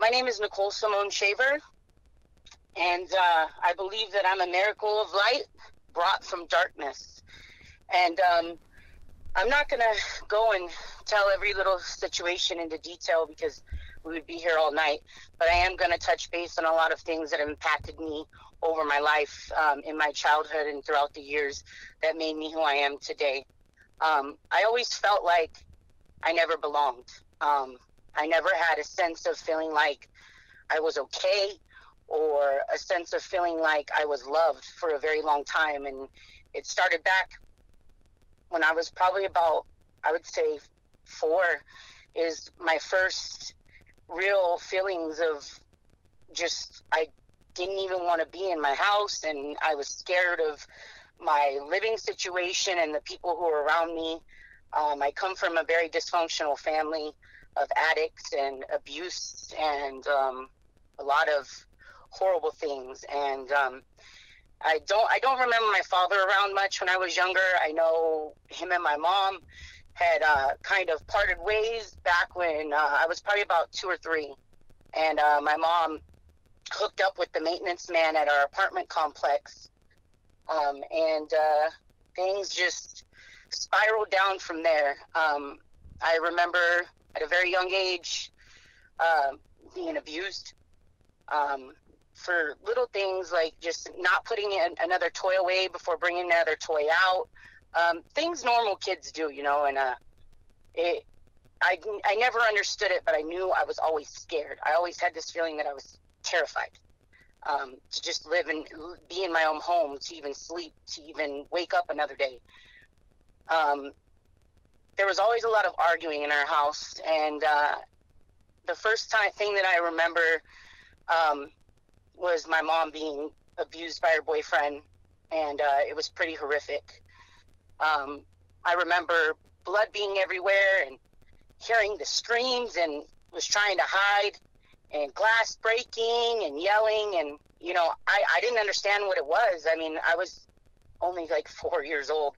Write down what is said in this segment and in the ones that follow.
My name is Nicole Simone Shaver, and uh, I believe that I'm a miracle of light brought from darkness. And um, I'm not going to go and tell every little situation into detail because we would be here all night, but I am going to touch base on a lot of things that have impacted me over my life um, in my childhood and throughout the years that made me who I am today. Um, I always felt like I never belonged. Um, I never had a sense of feeling like I was okay or a sense of feeling like I was loved for a very long time. And it started back when I was probably about, I would say, four, is my first real feelings of just, I didn't even want to be in my house and I was scared of my living situation and the people who were around me. Um, I come from a very dysfunctional family of addicts and abuse and um, a lot of horrible things. And um, I don't I don't remember my father around much when I was younger. I know him and my mom had uh, kind of parted ways back when uh, I was probably about two or three, and uh, my mom hooked up with the maintenance man at our apartment complex, um, and uh, things just spiraled down from there. Um, I remember at a very young age uh, being abused um, for little things like just not putting in another toy away before bringing another toy out. Um, things normal kids do, you know, and uh, it. I, I never understood it, but I knew I was always scared. I always had this feeling that I was terrified um, to just live and be in my own home, to even sleep, to even wake up another day. Um, there was always a lot of arguing in our house, and uh, the first time thing that I remember um, was my mom being abused by her boyfriend, and uh, it was pretty horrific. Um, I remember blood being everywhere and hearing the screams, and was trying to hide and glass breaking and yelling and you know I, I didn't understand what it was i mean i was only like four years old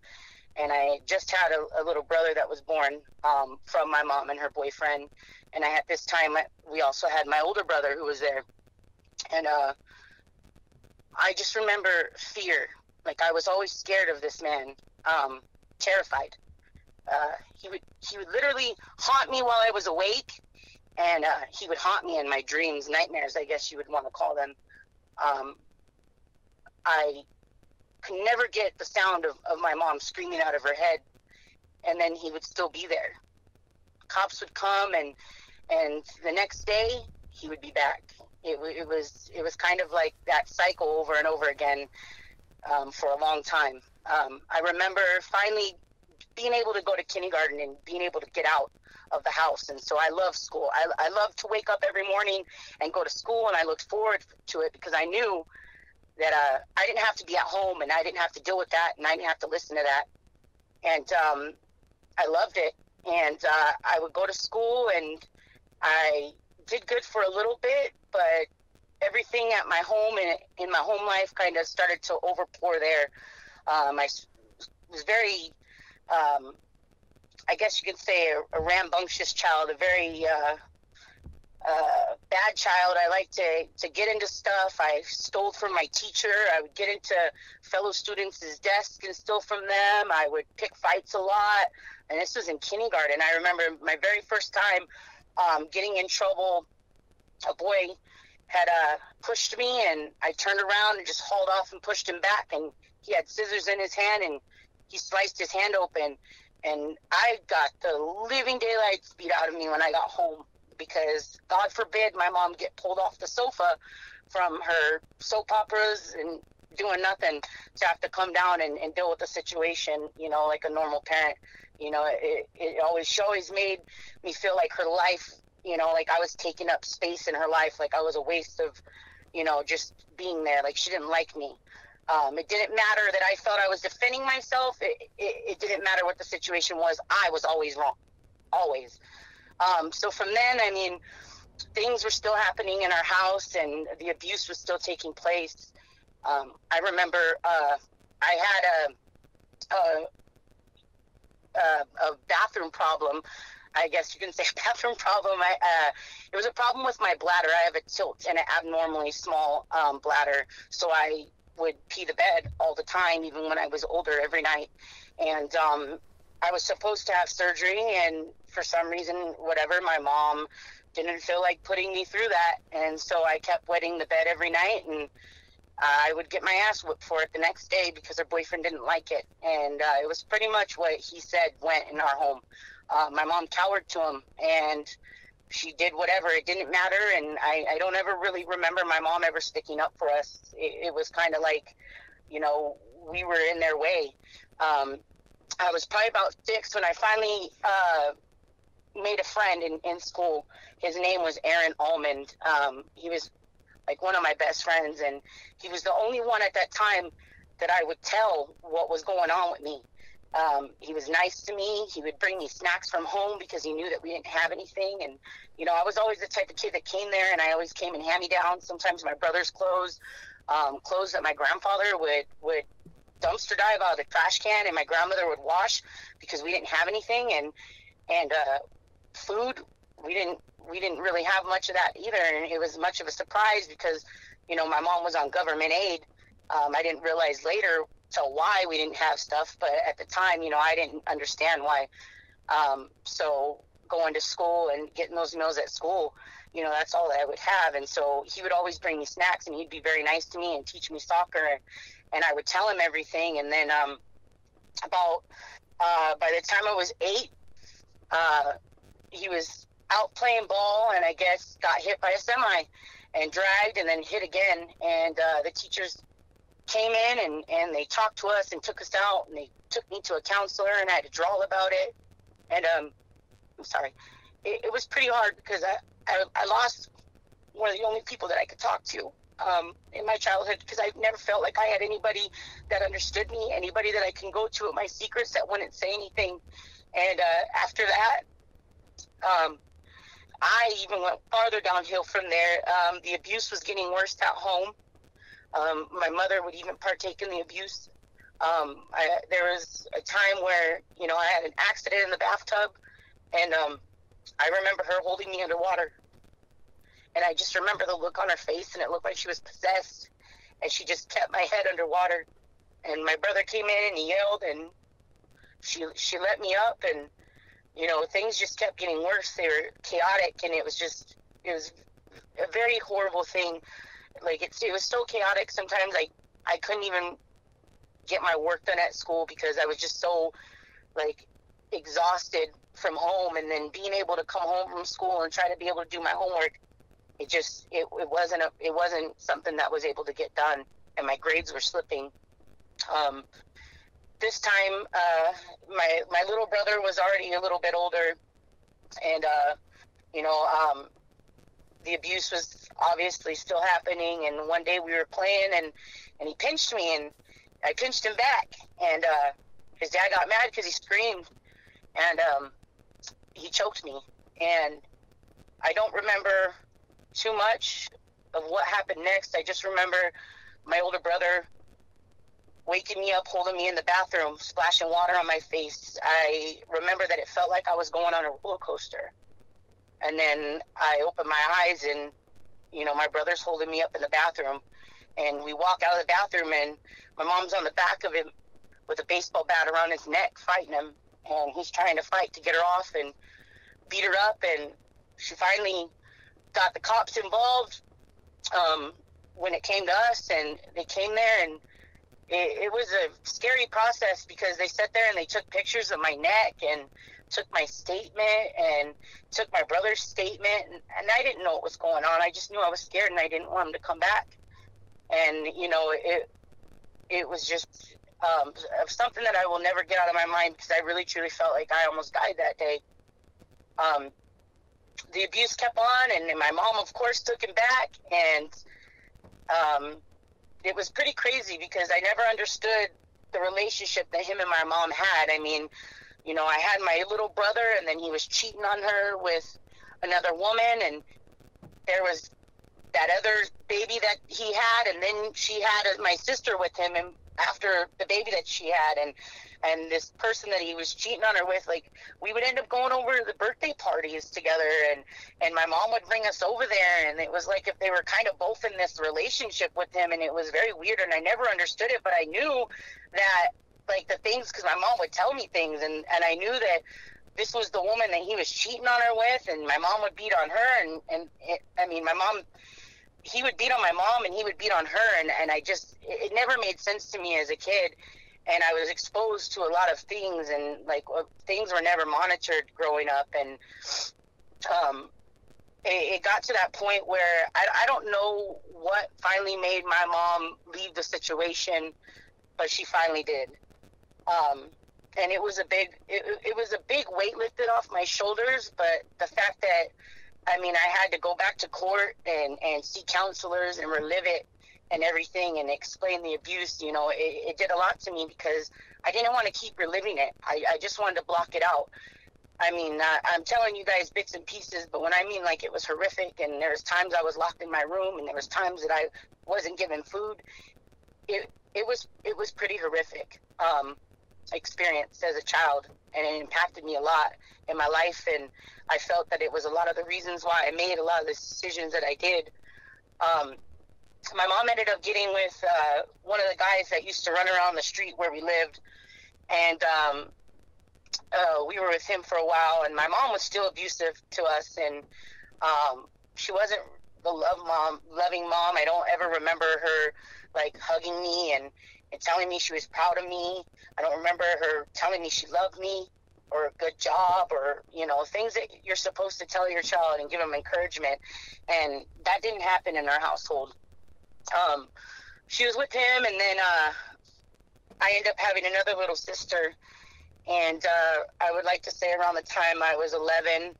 and i just had a, a little brother that was born um, from my mom and her boyfriend. And i at this time we also had my older brother who was there. And uh, i just remember fear. Like i was always scared of this man um, terrified. Uh, he would he would literally haunt me while i was awake. And uh, he would haunt me in my dreams, nightmares, I guess you would want to call them. Um, I could never get the sound of, of my mom screaming out of her head, and then he would still be there. Cops would come, and and the next day he would be back. It, it was it was kind of like that cycle over and over again um, for a long time. Um, I remember finally being able to go to kindergarten and being able to get out of the house. And so I love school. I, I love to wake up every morning and go to school, and I looked forward to it because I knew that uh, I didn't have to be at home and I didn't have to deal with that and I didn't have to listen to that. And um, I loved it. And uh, I would go to school and I did good for a little bit, but everything at my home and in my home life kind of started to overpour there. Um, I was very um, I guess you could say, a, a rambunctious child, a very uh, uh, bad child. I like to, to get into stuff. I stole from my teacher. I would get into fellow students' desks and steal from them. I would pick fights a lot. And this was in kindergarten. I remember my very first time um, getting in trouble. A boy had uh, pushed me, and I turned around and just hauled off and pushed him back. And he had scissors in his hand, and he sliced his hand open and I got the living daylights beat out of me when I got home because God forbid my mom get pulled off the sofa from her soap operas and doing nothing to have to come down and, and deal with the situation, you know, like a normal parent. You know, it, it always, she always made me feel like her life, you know, like I was taking up space in her life, like I was a waste of, you know, just being there. Like she didn't like me. Um, it didn't matter that I felt I was defending myself. It, it, it, didn't matter what the situation was. I was always wrong, always. Um, so from then, I mean, things were still happening in our house, and the abuse was still taking place. Um, I remember uh, I had a, a, a, a bathroom problem I guess you can say bathroom problem. I, uh, it was a problem with my bladder. I have a tilt and an abnormally small um, bladder, so I would pee the bed all the time, even when I was older, every night. And um, I was supposed to have surgery, and for some reason, whatever, my mom didn't feel like putting me through that, and so I kept wetting the bed every night, and I would get my ass whipped for it the next day because her boyfriend didn't like it, and uh, it was pretty much what he said went in our home. Uh, my mom cowered to him, and she did whatever. It didn't matter, and I, I don't ever really remember my mom ever sticking up for us. It, it was kind of like, you know, we were in their way. Um, I was probably about six when I finally uh, made a friend in, in school. His name was Aaron Almond. Um, he was like one of my best friends, and he was the only one at that time that I would tell what was going on with me. Um, he was nice to me. He would bring me snacks from home because he knew that we didn't have anything. And, you know, I was always the type of kid that came there and I always came in hand me down. Sometimes my brother's clothes, um, clothes that my grandfather would, would dumpster dive out of the trash can and my grandmother would wash because we didn't have anything. And, and, uh, food, we didn't, we didn't really have much of that either. And it was much of a surprise because, you know, my mom was on government aid. Um, I didn't realize later tell why we didn't have stuff, but at the time, you know, I didn't understand why. Um, so going to school and getting those meals at school, you know, that's all that I would have. And so he would always bring me snacks and he'd be very nice to me and teach me soccer. And I would tell him everything. And then um, about uh, by the time I was eight, uh, he was out playing ball and I guess got hit by a semi and dragged and then hit again. And uh, the teachers came in and, and they talked to us and took us out and they took me to a counselor and I had to draw about it. And um, I'm sorry, it, it was pretty hard because I, I, I lost one of the only people that I could talk to um, in my childhood because I never felt like I had anybody that understood me, anybody that I can go to with my secrets that wouldn't say anything. And uh, after that, um, I even went farther downhill from there. Um, the abuse was getting worse at home. Um, my mother would even partake in the abuse. Um, I, there was a time where, you know, I had an accident in the bathtub, and um, I remember her holding me underwater. And I just remember the look on her face, and it looked like she was possessed. And she just kept my head underwater. And my brother came in and he yelled, and she she let me up, and you know things just kept getting worse. They were chaotic, and it was just it was a very horrible thing like it's it was so chaotic. Sometimes I I couldn't even get my work done at school because I was just so like exhausted from home and then being able to come home from school and try to be able to do my homework it just it, it wasn't a, it wasn't something that was able to get done and my grades were slipping um, this time uh, my my little brother was already a little bit older and uh, you know um, the abuse was obviously still happening. And one day we were playing, and and he pinched me, and I pinched him back, and uh, his dad got mad because he screamed, and um, he choked me, and I don't remember too much of what happened next. I just remember my older brother waking me up, holding me in the bathroom, splashing water on my face. I remember that it felt like I was going on a roller coaster. And then I open my eyes and, you know, my brother's holding me up in the bathroom. And we walk out of the bathroom and my mom's on the back of him with a baseball bat around his neck fighting him. And he's trying to fight to get her off and beat her up. And she finally got the cops involved um, when it came to us. And they came there and it, it was a scary process because they sat there and they took pictures of my neck and took my statement and took my brother's statement, and, and I didn't know what was going on. I just knew I was scared, and I didn't want him to come back. And you know, it it was just um, something that I will never get out of my mind because I really truly felt like I almost died that day. Um, the abuse kept on, and my mom, of course, took him back, and um, it was pretty crazy because I never understood the relationship that him and my mom had. I mean, you know, I had my little brother, and then he was cheating on her with another woman, and there was that other baby that he had, and then she had my sister with him, and after the baby that she had and and this person that he was cheating on her with like we would end up going over to the birthday parties together and and my mom would bring us over there and it was like if they were kind of both in this relationship with him and it was very weird and I never understood it but I knew that like the things because my mom would tell me things and and I knew that this was the woman that he was cheating on her with and my mom would beat on her and and it, I mean my mom he would beat on my mom and he would beat on her and and I just it, never made sense to me as a kid. And I was exposed to a lot of things and like uh, things were never monitored growing up. And um it, it got to that point where I, I don't know what finally made my mom leave the situation but she finally did. Um and it was a big it, it was a big weight lifted off my shoulders but the fact that I mean I had to go back to court and and see counselors and relive it and everything and explain the abuse, you know, it, it did a lot to me because I didn't want to keep reliving it. I, I just wanted to block it out. I mean, uh, I'm telling you guys bits and pieces, but when I mean like it was horrific, and there was times I was locked in my room, and there was times that I wasn't given food. It it was it was pretty horrific um, experience as a child, and it impacted me a lot in my life, and I felt that it was a lot of the reasons why I made a lot of the decisions that I did. Um, my mom ended up getting with uh, one of the guys that used to run around the street where we lived, and um, uh, we were with him for a while. And my mom was still abusive to us, and um, she wasn't the love mom, loving mom. I don't ever remember her like hugging me and and telling me she was proud of me. I don't remember her telling me she loved me or a good job or you know things that you're supposed to tell your child and give them encouragement and that didn't happen in our household um, she was with him, and then uh, I ended up having another little sister. And uh, I would like to say around the time I was 11,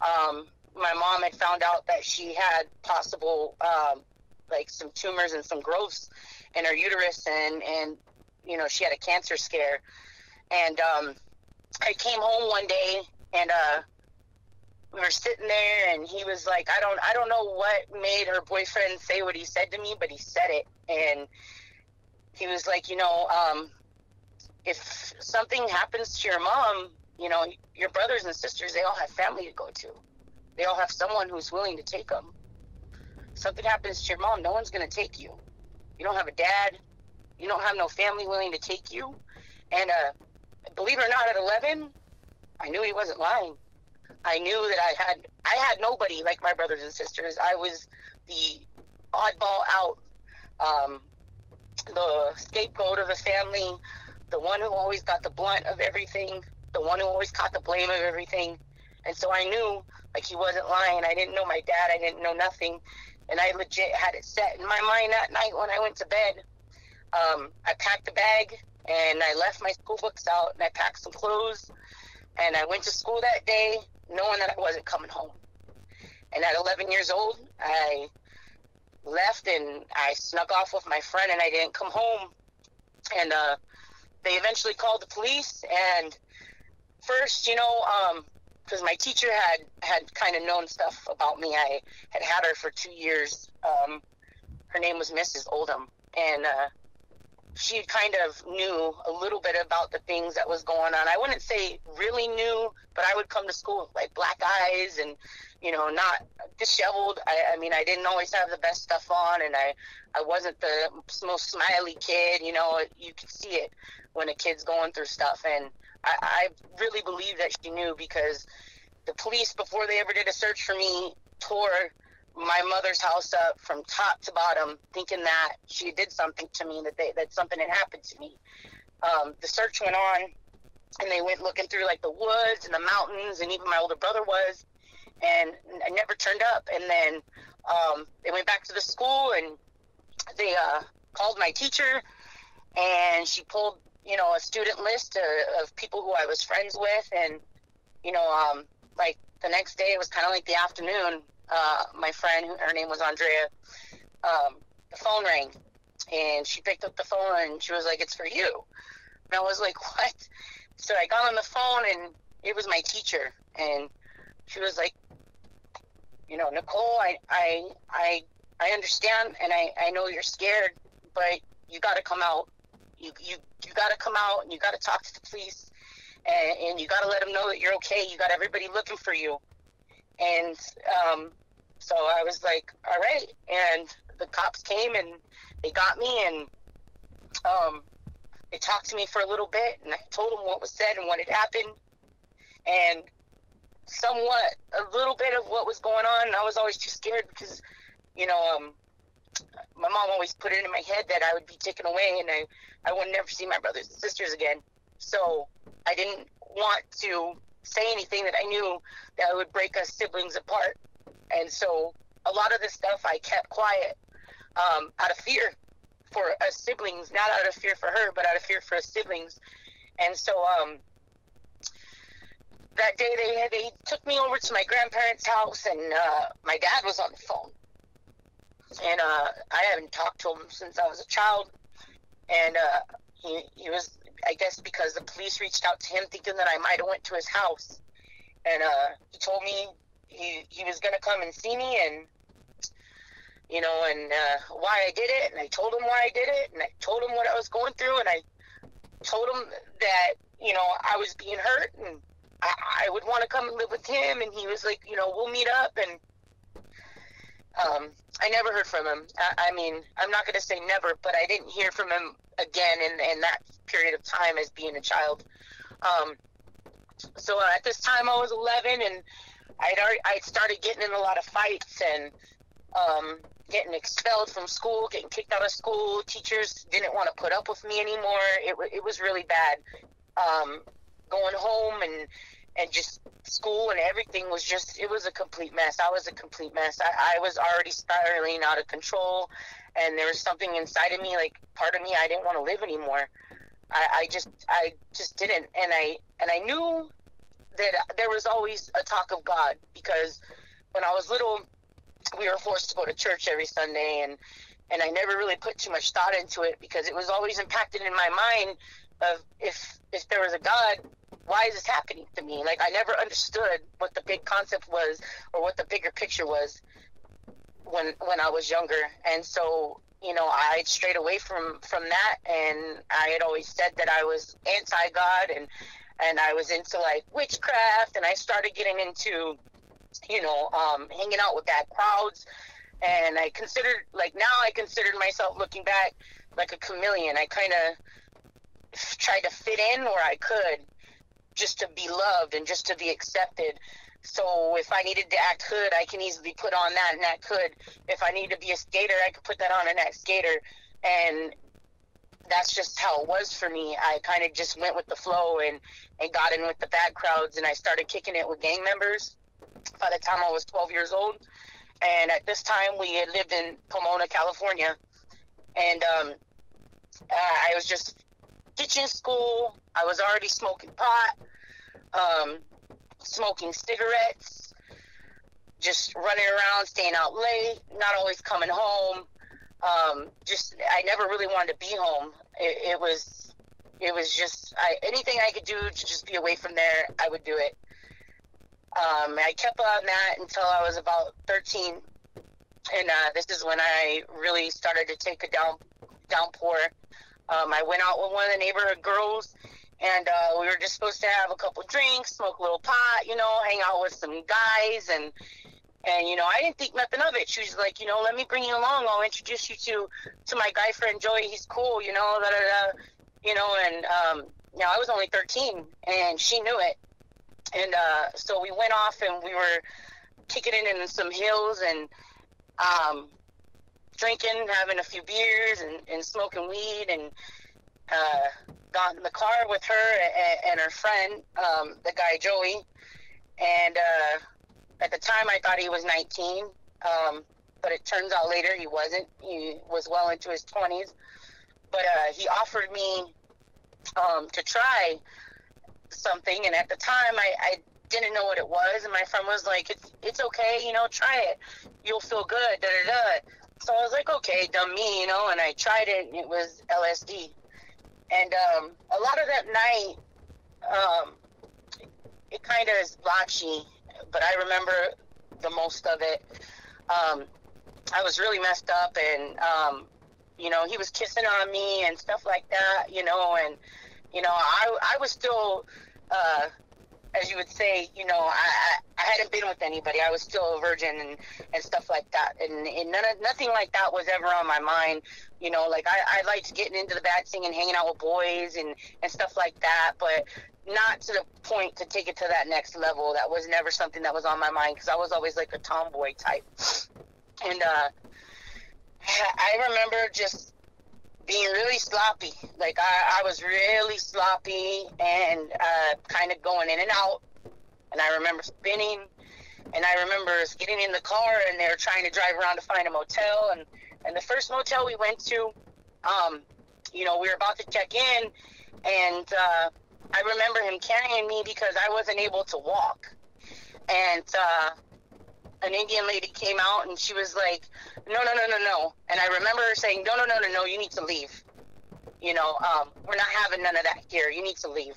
um, my mom had found out that she had possible, um, like some tumors and some growths in her uterus, and and you know she had a cancer scare. And um, I came home one day, and uh, we were sitting there and he was like i don't i don't know what made her boyfriend say what he said to me but he said it. And he was like you know um, if something happens to your mom you know your brothers and sisters they all have family to go to. They all have someone who's willing to take them something happens to your mom no one's going to take you you don't have a dad you don't have no family willing to take you and uh, believe it or not at 11 i knew he wasn't lying I knew that I had I had nobody like my brothers and sisters. I was the oddball out, um, the scapegoat of the family, the one who always got the blunt of everything, the one who always caught the blame of everything. And so I knew like he wasn't lying. I didn't know my dad. I didn't know nothing, and I legit had it set in my mind that night when I went to bed. Um, I packed a bag and I left my school books out and I packed some clothes and I went to school that day knowing that I wasn't coming home. And at 11 years old, I left and I snuck off with my friend and I didn't come home. And uh, they eventually called the police. And first, you know, because my teacher had had kind of known stuff about me. I had had her for two years. Um, her name was Mrs. Oldham, and uh, she kind of knew a little bit about the things that was going on. I wouldn't say really knew, but I would come to school with like black eyes and, you know, not disheveled. I, I mean, I didn't always have the best stuff on, and I, I wasn't the most smiley kid. You know, you can see it when a kid's going through stuff, and I, I really believe that she knew because the police, before they ever did a search for me, tore my mother's house up from top to bottom, thinking that she did something to me, that they, that something had happened to me. Um, the search went on, and they went looking through like the woods and the mountains, and even my older brother was, and I never turned up. And then um, they went back to the school, and they uh, called my teacher, and she pulled you know a student list of, of people who I was friends with, and you know um, like the next day it was kind of like the afternoon uh, my friend, her name was Andrea, um, the phone rang and she picked up the phone and she was like, It's for you. And I was like, What? So I got on the phone and it was my teacher and she was like, You know, Nicole, I I I I understand and I, I know you're scared, but you gotta come out. You you you got to come out and you got to talk to the police, and, and you got to let them know that you're okay. You got everybody looking for you, and um, so I was like, all right, and the cops came and they got me and um, they talked to me for a little bit and I told them what was said and what had happened and somewhat a little bit of what was going on. I was always too scared because, you know, um, my mom always put it in my head that I would be taken away and I, I would never see my brothers and sisters again. So I didn't want to say anything that I knew that would break us siblings apart. And so a lot of the stuff I kept quiet um, out of fear for us siblings, not out of fear for her, but out of fear for us siblings. And so um, that day they they took me over to my grandparents' house, and uh, my dad was on the phone, and uh, I haven't talked to him since I was a child, and uh, he he was I guess because the police reached out to him thinking that I might have went to his house, and uh, he told me he he was gonna come and see me and you know, and uh, why I did it, and I told him why I did it, and I told him what I was going through, and I told him that you know I was being hurt, and I, I would want to come and live with him, and he was like, you know, we'll meet up, and um, I never heard from him. I, I mean, I'm not going to say never, but I didn't hear from him again in, in that period of time as being a child. Um, so uh, at this time, I was 11, and I'd already I started getting in a lot of fights, and um, getting expelled from school, getting kicked out of school. Teachers didn't want to put up with me anymore. It, it was really bad. Um, going home and and just school and everything was just it was a complete mess. I was a complete mess. I, I was already spiraling out of control, and there was something inside of me, like part of me, I didn't want to live anymore. I, I just I just didn't, and I and I knew that there was always a talk of God because when I was little, we were forced to go to church every Sunday, and and I never really put too much thought into it because it was always impacted in my mind of if if there was a God, why is this happening to me? Like I never understood what the big concept was or what the bigger picture was when when I was younger, and so you know I strayed away from from that, and I had always said that I was anti God and and I was into like witchcraft, and I started getting into you know, um, hanging out with bad crowds. And I considered, like, now I considered myself looking back like a chameleon. I kind of tried to fit in where I could just to be loved and just to be accepted. So if I needed to act hood, I can easily put on that and that could. If I need to be a skater, I could put that on and that skater. And that's just how it was for me. I kind of just went with the flow and, and got in with the bad crowds and I started kicking it with gang members by the time I was 12 years old. And at this time, we had lived in Pomona, California. And um, I was just teaching school. I was already smoking pot, um, smoking cigarettes, just running around, staying out late, not always coming home. Um, just I never really wanted to be home. It, it was it was just I, anything I could do to just be away from there, I would do it. Um, I kept on that until I was about 13, and uh, this is when I really started to take a down downpour. Um, I went out with one of the neighborhood girls, and uh, we were just supposed to have a couple drinks, smoke a little pot, you know, hang out with some guys, and and you know, I didn't think nothing of it. She was like, you know, let me bring you along. I'll introduce you to to my guy friend Joey. He's cool, you know, da da da, you know, and um, you know, I was only 13, and she knew it and uh, so we went off and we were kicking it in some hills and um, drinking, having a few beers and, and smoking weed and uh, got in the car with her and, and her friend, um, the guy Joey. And uh, at the time, I thought he was 19, um, but it turns out later he wasn't. He was well into his 20s. But uh, he offered me um, to try something, and at the time I, I didn't know what it was, and my friend was like, "It's it's okay, you know, try it, you'll feel good." Da da da. So I was like, "Okay, dumb me," you know, and I tried it, and it was LSD. And um, a lot of that night, um, it kind of is blotchy, but I remember the most of it. Um, I was really messed up, and um, you know, he was kissing on me and stuff like that, you know, and you know, I I was still, uh, as you would say, you know, I, I hadn't been with anybody. I was still a virgin and, and stuff like that. And, and none of, nothing like that was ever on my mind. You know, like I, I liked getting into the bad thing and hanging out with boys and, and stuff like that, but not to the point to take it to that next level. That was never something that was on my mind because I was always like a tomboy type. And uh, I remember just being really sloppy. Like I, I was really sloppy and uh, kind of going in and out. And I remember spinning. And I remember getting in the car and they were trying to drive around to find a motel. And, and the first motel we went to, um, you know, we were about to check in. And uh, I remember him carrying me because I wasn't able to walk. And uh, an Indian lady came out and she was like, no, no, no, no, no. And I remember her saying, no, no, no, no, no, you need to leave. You know, um, we're not having none of that here. You need to leave.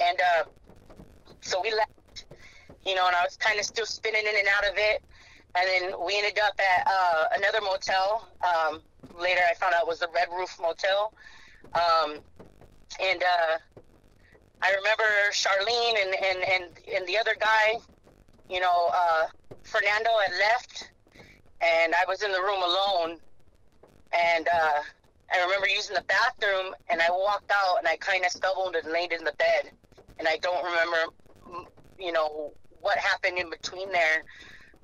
And uh, so we left, you know, and I was kind of still spinning in and out of it. And then we ended up at uh, another motel. Um, later, I found out it was the Red Roof Motel. Um, and uh, I remember Charlene and, and, and, and the other guy, you know, uh, Fernando had left and I was in the room alone, and uh, I remember using the bathroom, and I walked out, and I kind of stumbled and laid in the bed, and I don't remember, you know, what happened in between there,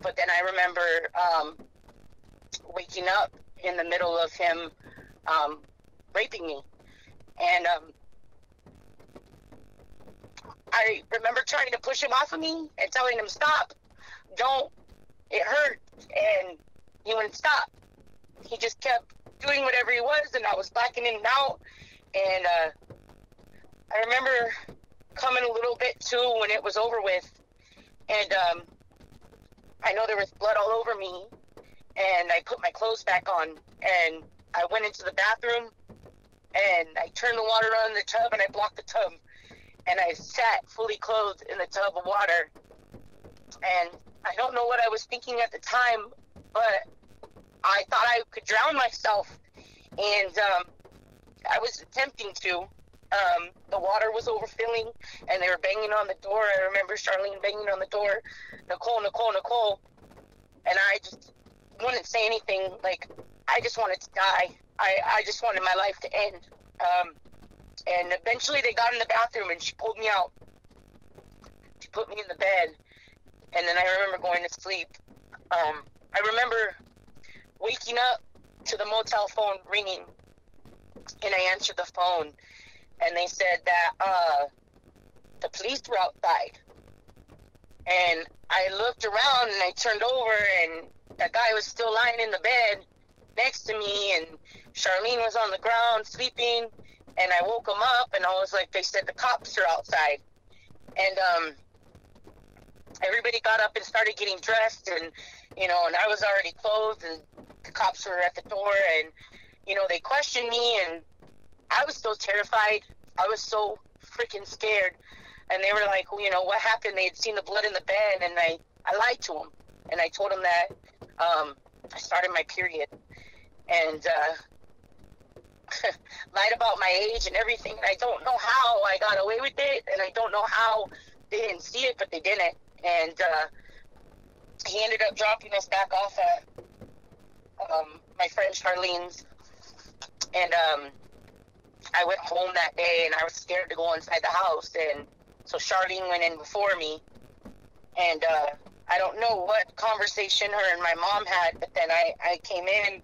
but then I remember um, waking up in the middle of him um, raping me, and um, I remember trying to push him off of me and telling him stop, don't, it hurt, and he wouldn't stop. He just kept doing whatever he was, and I was backing in and out. And uh, I remember coming a little bit too when it was over with, and um, I know there was blood all over me. And I put my clothes back on, and I went into the bathroom, and I turned the water on in the tub, and I blocked the tub, and I sat fully clothed in the tub of water. And I don't know what I was thinking at the time, but I thought I could drown myself, and um, I was attempting to. Um, the water was overfilling, and they were banging on the door. I remember Charlene banging on the door, Nicole, Nicole, Nicole, and I just wouldn't say anything. Like I just wanted to die. I I just wanted my life to end. Um, and eventually they got in the bathroom, and she pulled me out. She put me in the bed, and then I remember going to sleep. Um, I remember waking up to the motel phone ringing, and I answered the phone, and they said that uh, the police were outside. And I looked around and I turned over, and that guy was still lying in the bed next to me, and Charlene was on the ground sleeping. And I woke him up, and I was like, they said the cops are outside. And um, everybody got up and started getting dressed, and you know, and I was already clothed, and the cops were at the door, and you know, they questioned me, and I was so terrified. I was so freaking scared, and they were like, well, you know, what happened? They had seen the blood in the bed, and I, I lied to them, and I told them that um, I started my period, and uh, lied about my age and everything. And I don't know how I got away with it, and I don't know how they didn't see it, but they didn't. And uh, he ended up dropping us back off at um, my friend Charlene's, and um, I went home that day, and I was scared to go inside the house, and so Charlene went in before me, and uh, I don't know what conversation her and my mom had, but then I, I came in,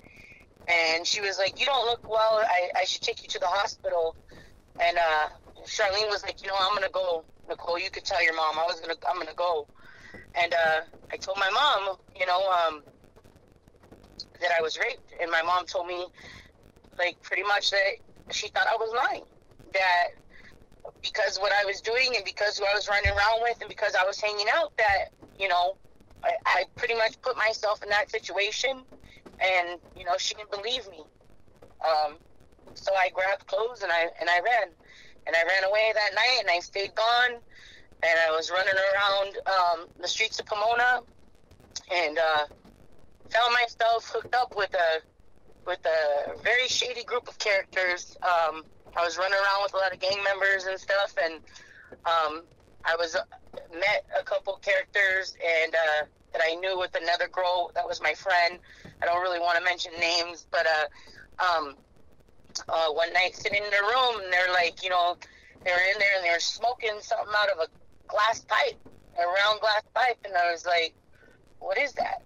and she was like, "You don't look well. I, I should take you to the hospital," and uh, Charlene was like, "You know, I'm gonna go, Nicole. You could tell your mom I was gonna, I'm gonna go." And uh, I told my mom, you know, um, that I was raped, and my mom told me, like, pretty much that she thought I was lying. That because what I was doing, and because who I was running around with, and because I was hanging out, that you know, I, I pretty much put myself in that situation, and you know, she didn't believe me. Um, so I grabbed clothes and I and I ran, and I ran away that night, and I stayed gone and I was running around um, the streets of Pomona and uh, found myself hooked up with a with a very shady group of characters. Um, I was running around with a lot of gang members and stuff, and um, I was uh, met a couple characters and uh, that I knew with another girl that was my friend. I don't really want to mention names, but uh, um, uh, one night sitting in their room, and they're like, you know, they're in there and they're smoking something out of a glass pipe, a round glass pipe, and I was like, what is that?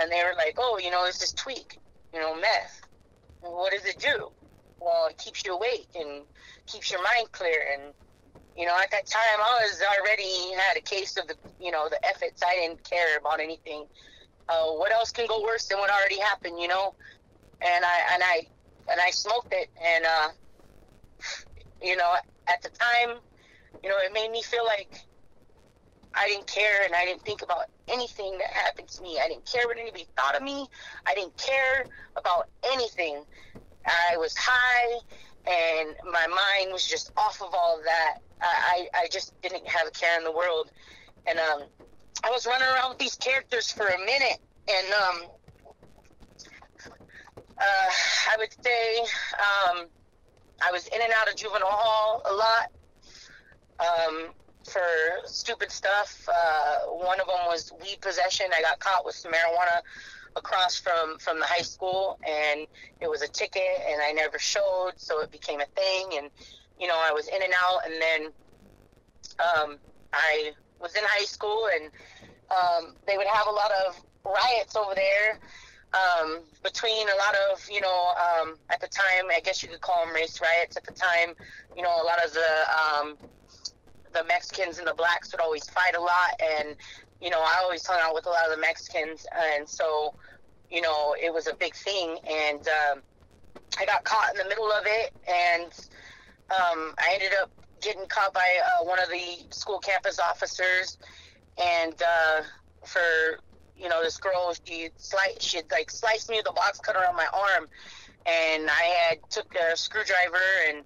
And they were like, oh, you know, it's this tweak, you know, meth. what does it do? Well, it keeps you awake and keeps your mind clear. And, you know, at that time, I was already had a case of the, you know, the efforts. I didn't care about anything. Uh, what else can go worse than what already happened, you know? And I, and I, and I smoked it. And, uh, you know, at the time, you know, it made me feel like I didn't care and I didn't think about anything that happened to me. I didn't care what anybody thought of me. I didn't care about anything. I was high and my mind was just off of all of that. I, I just didn't have a care in the world. And um, I was running around with these characters for a minute and um, uh, I would say um, I was in and out of juvenile hall a lot. Um, for stupid stuff. Uh, one of them was weed possession. I got caught with some marijuana across from from the high school, and it was a ticket, and I never showed, so it became a thing. And you know, I was in and out, and then um, I was in high school, and um, they would have a lot of riots over there. Um, between a lot of, you know, um, at the time, I guess you could call them race riots. At the time, you know, a lot of the um, the Mexicans and the blacks would always fight a lot, and you know I always hung out with a lot of the Mexicans, and so you know it was a big thing, and um, I got caught in the middle of it, and um, I ended up getting caught by uh, one of the school campus officers, and uh, for you know this girl she slice she like sliced me with a box cutter on my arm, and I had took a screwdriver and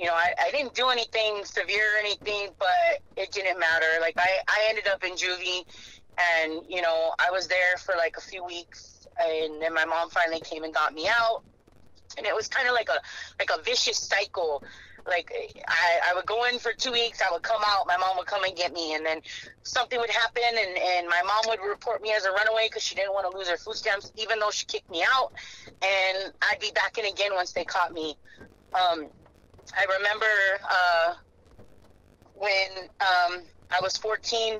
you know, I, I didn't do anything severe or anything, but it didn't matter. Like I, I ended up in juvie and, you know, I was there for like a few weeks and then my mom finally came and got me out. And it was kind of like a, like a vicious cycle. Like I, I would go in for two weeks, I would come out, my mom would come and get me, and then something would happen, and, and my mom would report me as a runaway because she didn't want to lose her food stamps, even though she kicked me out, and I'd be back in again once they caught me. Um, I remember uh, when um, I was 14,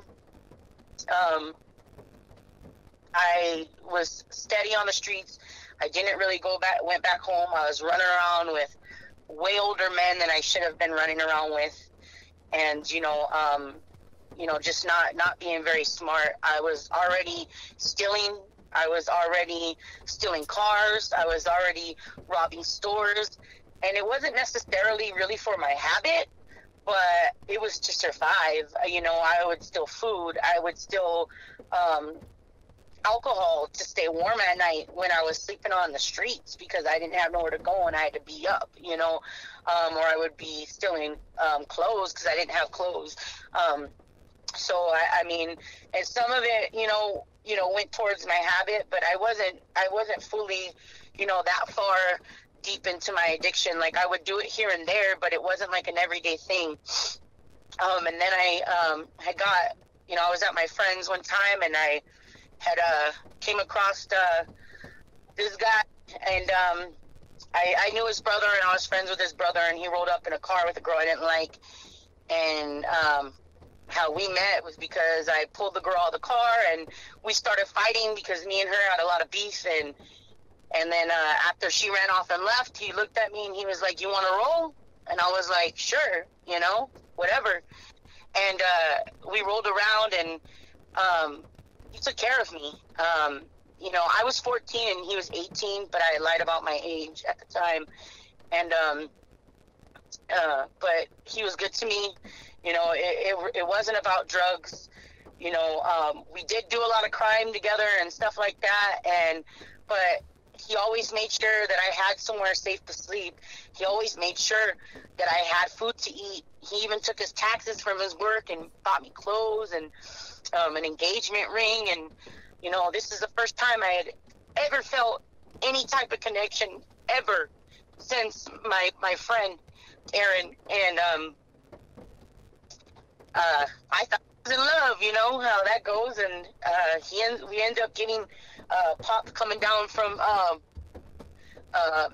um, I was steady on the streets. I didn't really go back, went back home. I was running around with way older men than I should have been running around with. And, you know, um, you know, just not, not being very smart. I was already stealing. I was already stealing cars. I was already robbing stores and it wasn't necessarily really for my habit but it was to survive you know i would steal food i would steal um, alcohol to stay warm at night when i was sleeping on the streets because i didn't have nowhere to go and i had to be up you know um, or i would be stealing um, clothes because i didn't have clothes um, so I, I mean and some of it you know you know went towards my habit but i wasn't i wasn't fully you know that far deep into my addiction. Like I would do it here and there, but it wasn't like an everyday thing. Um, and then I um, had got, you know, I was at my friend's one time and I had uh, came across uh, this guy and um, I, I knew his brother and I was friends with his brother and he rolled up in a car with a girl I didn't like. And um, how we met was because I pulled the girl out of the car and we started fighting because me and her had a lot of beef and and then uh, after she ran off and left, he looked at me and he was like, "You want to roll?" And I was like, "Sure, you know, whatever." And uh, we rolled around, and um, he took care of me. Um, you know, I was 14 and he was 18, but I lied about my age at the time. And um, uh, but he was good to me. You know, it, it, it wasn't about drugs. You know, um, we did do a lot of crime together and stuff like that. And but he always made sure that I had somewhere safe to sleep. He always made sure that I had food to eat. He even took his taxes from his work and bought me clothes and um, an engagement ring. And, you know, this is the first time I had ever felt any type of connection ever since my my friend Aaron and um uh I thought I was in love, you know how that goes, and uh he end, we end up getting uh pop coming down from um uh.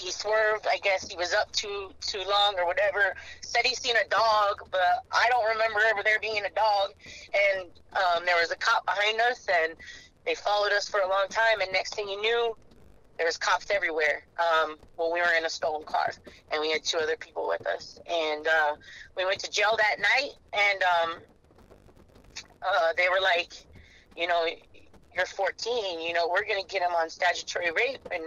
He swerved. I guess he was up too too long or whatever. Said he seen a dog, but I don't remember ever there being a dog. And um, there was a cop behind us, and they followed us for a long time. And next thing you knew, there was cops everywhere. Um, well, we were in a stolen car, and we had two other people with us. And uh, we went to jail that night, and um, uh, they were like, you know, you're 14. You know, we're gonna get him on statutory rape, and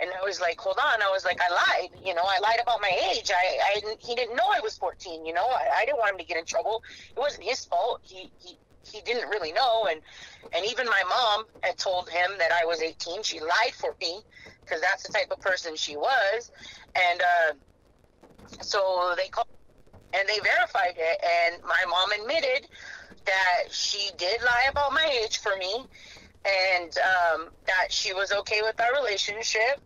and I was like, hold on. I was like, I lied. You know, I lied about my age. I, I didn't, he didn't know I was 14. You know, I, I didn't want him to get in trouble. It wasn't his fault. He, he, he didn't really know. And, and even my mom had told him that I was 18. She lied for me because that's the type of person she was. And, uh, so they called and they verified it. And my mom admitted that she did lie about my age for me and um, that she was okay with our relationship.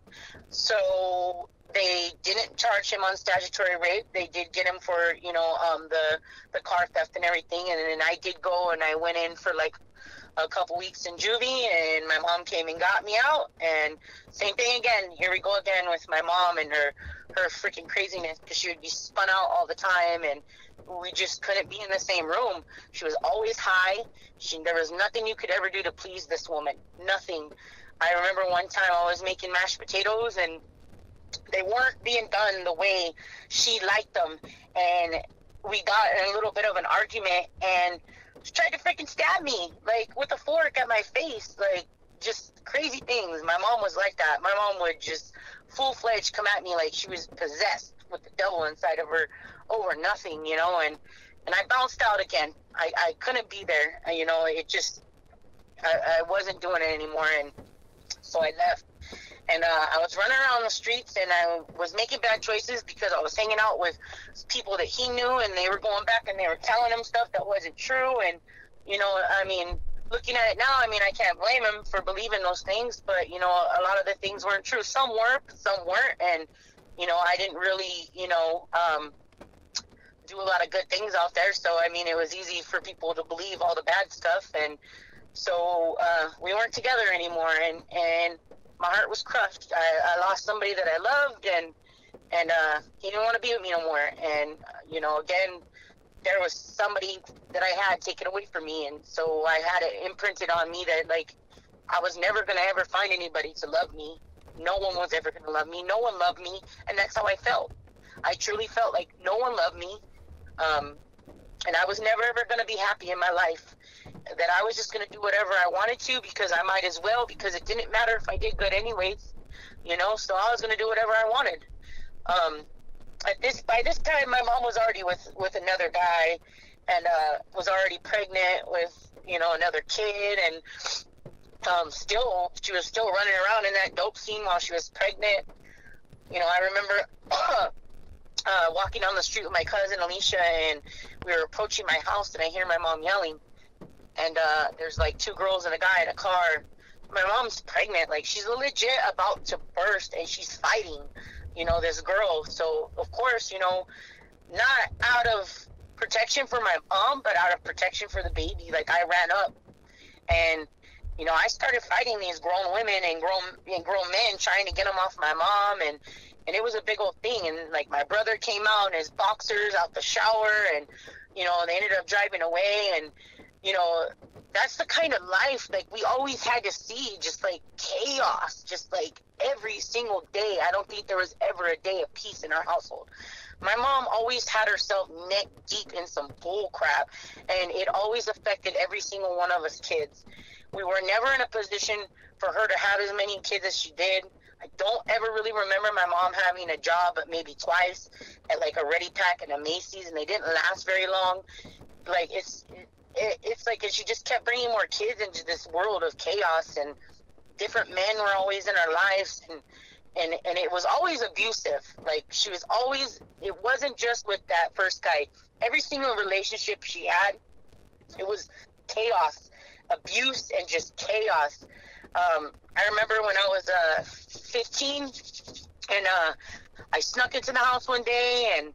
So they didn't charge him on statutory rape. They did get him for you know um, the the car theft and everything. And then I did go and I went in for like a couple weeks in juvie, and my mom came and got me out. And same thing again. Here we go again with my mom and her her freaking craziness because she would be spun out all the time and we just couldn't be in the same room. She was always high. She there was nothing you could ever do to please this woman. Nothing. I remember one time I was making mashed potatoes and they weren't being done the way she liked them, and we got in a little bit of an argument and she tried to freaking stab me like with a fork at my face, like just crazy things. My mom was like that. My mom would just full fledged come at me like she was possessed with the devil inside of her over nothing, you know, and and I bounced out again. I, I couldn't be there, you know. It just I, I wasn't doing it anymore, and so I left. And uh, I was running around the streets, and I was making bad choices because I was hanging out with people that he knew, and they were going back and they were telling him stuff that wasn't true. And you know, I mean, looking at it now, I mean, I can't blame him for believing those things, but you know, a lot of the things weren't true. Some were, some weren't, and you know, I didn't really, you know, um, do a lot of good things out there. So I mean, it was easy for people to believe all the bad stuff, and so uh, we weren't together anymore. And and my heart was crushed. I, I lost somebody that I loved, and and uh, he didn't want to be with me no more. And uh, you know, again, there was somebody that I had taken away from me, and so I had it imprinted on me that like I was never gonna ever find anybody to love me. No one was ever gonna love me. No one loved me, and that's how I felt. I truly felt like no one loved me. Um, and I was never ever to be happy in my life. That I was just going to do whatever I wanted to because I might as well because it didn't matter if I did good anyways, you know. So I was going to do whatever I wanted. Um, at this by this time, my mom was already with with another guy, and uh, was already pregnant with you know another kid, and um, still she was still running around in that dope scene while she was pregnant. You know, I remember uh, walking down the street with my cousin Alicia, and we were approaching my house, and I hear my mom yelling. And uh, there's like two girls and a guy in a car. My mom's pregnant, like she's legit about to burst, and she's fighting, you know, this girl. So of course, you know, not out of protection for my mom, but out of protection for the baby. Like I ran up, and you know, I started fighting these grown women and grown and grown men, trying to get them off my mom, and and it was a big old thing. And like my brother came out in his boxers out the shower, and you know they ended up driving away. And you know that's the kind of life like we always had to see, just like chaos, just like every single day. I don't think there was ever a day of peace in our household. My mom always had herself neck deep in some bull crap, and it always affected every single one of us kids. We were never in a position for her to have as many kids as she did I don't ever really remember my mom having a job, but maybe twice at like a ReadyPac and a Macy's, and they didn't last very long. Like it's it, it's like she just kept bringing more kids into this world of chaos, and different men were always in our lives, and and and it was always abusive. Like she was always. It wasn't just with that first guy. Every single relationship she had, it was chaos, abuse, and just chaos Um, I remember when I was uh, 15, and uh, I snuck into the house one day and,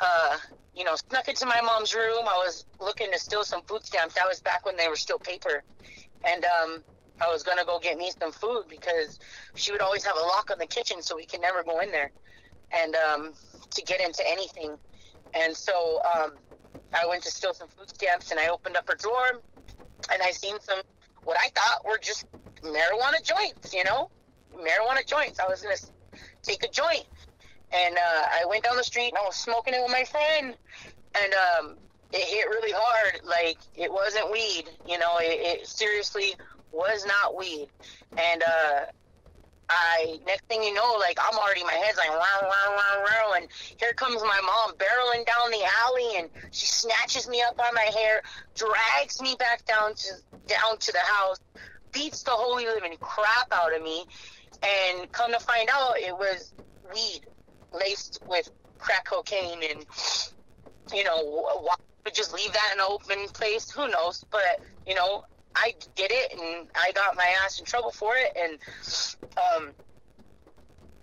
uh, you know, snuck into my mom's room. I was looking to steal some food stamps. That was back when they were still paper. And um, I was going to go get me some food because she would always have a lock on the kitchen so we could never go in there and um, to get into anything. And so um, I went to steal some food stamps and I opened up her drawer and I seen some what I thought were just marijuana joints, you know, marijuana joints. I was gonna take a joint, and uh, I went down the street and I was smoking it with my friend, and um, it hit really hard. Like it wasn't weed, you know. It, it seriously was not weed, and uh, I next thing you know, like I'm already my head's like wow wow wow wow, and here comes my mom barreling down the alley, and she snatches me up by my hair, drags me back down to down to the house, beats the holy living crap out of me, and come to find out it was weed laced with crack cocaine, and you know why would just leave that in an open place? Who knows? But you know I did it, and I got my ass in trouble for it, and um,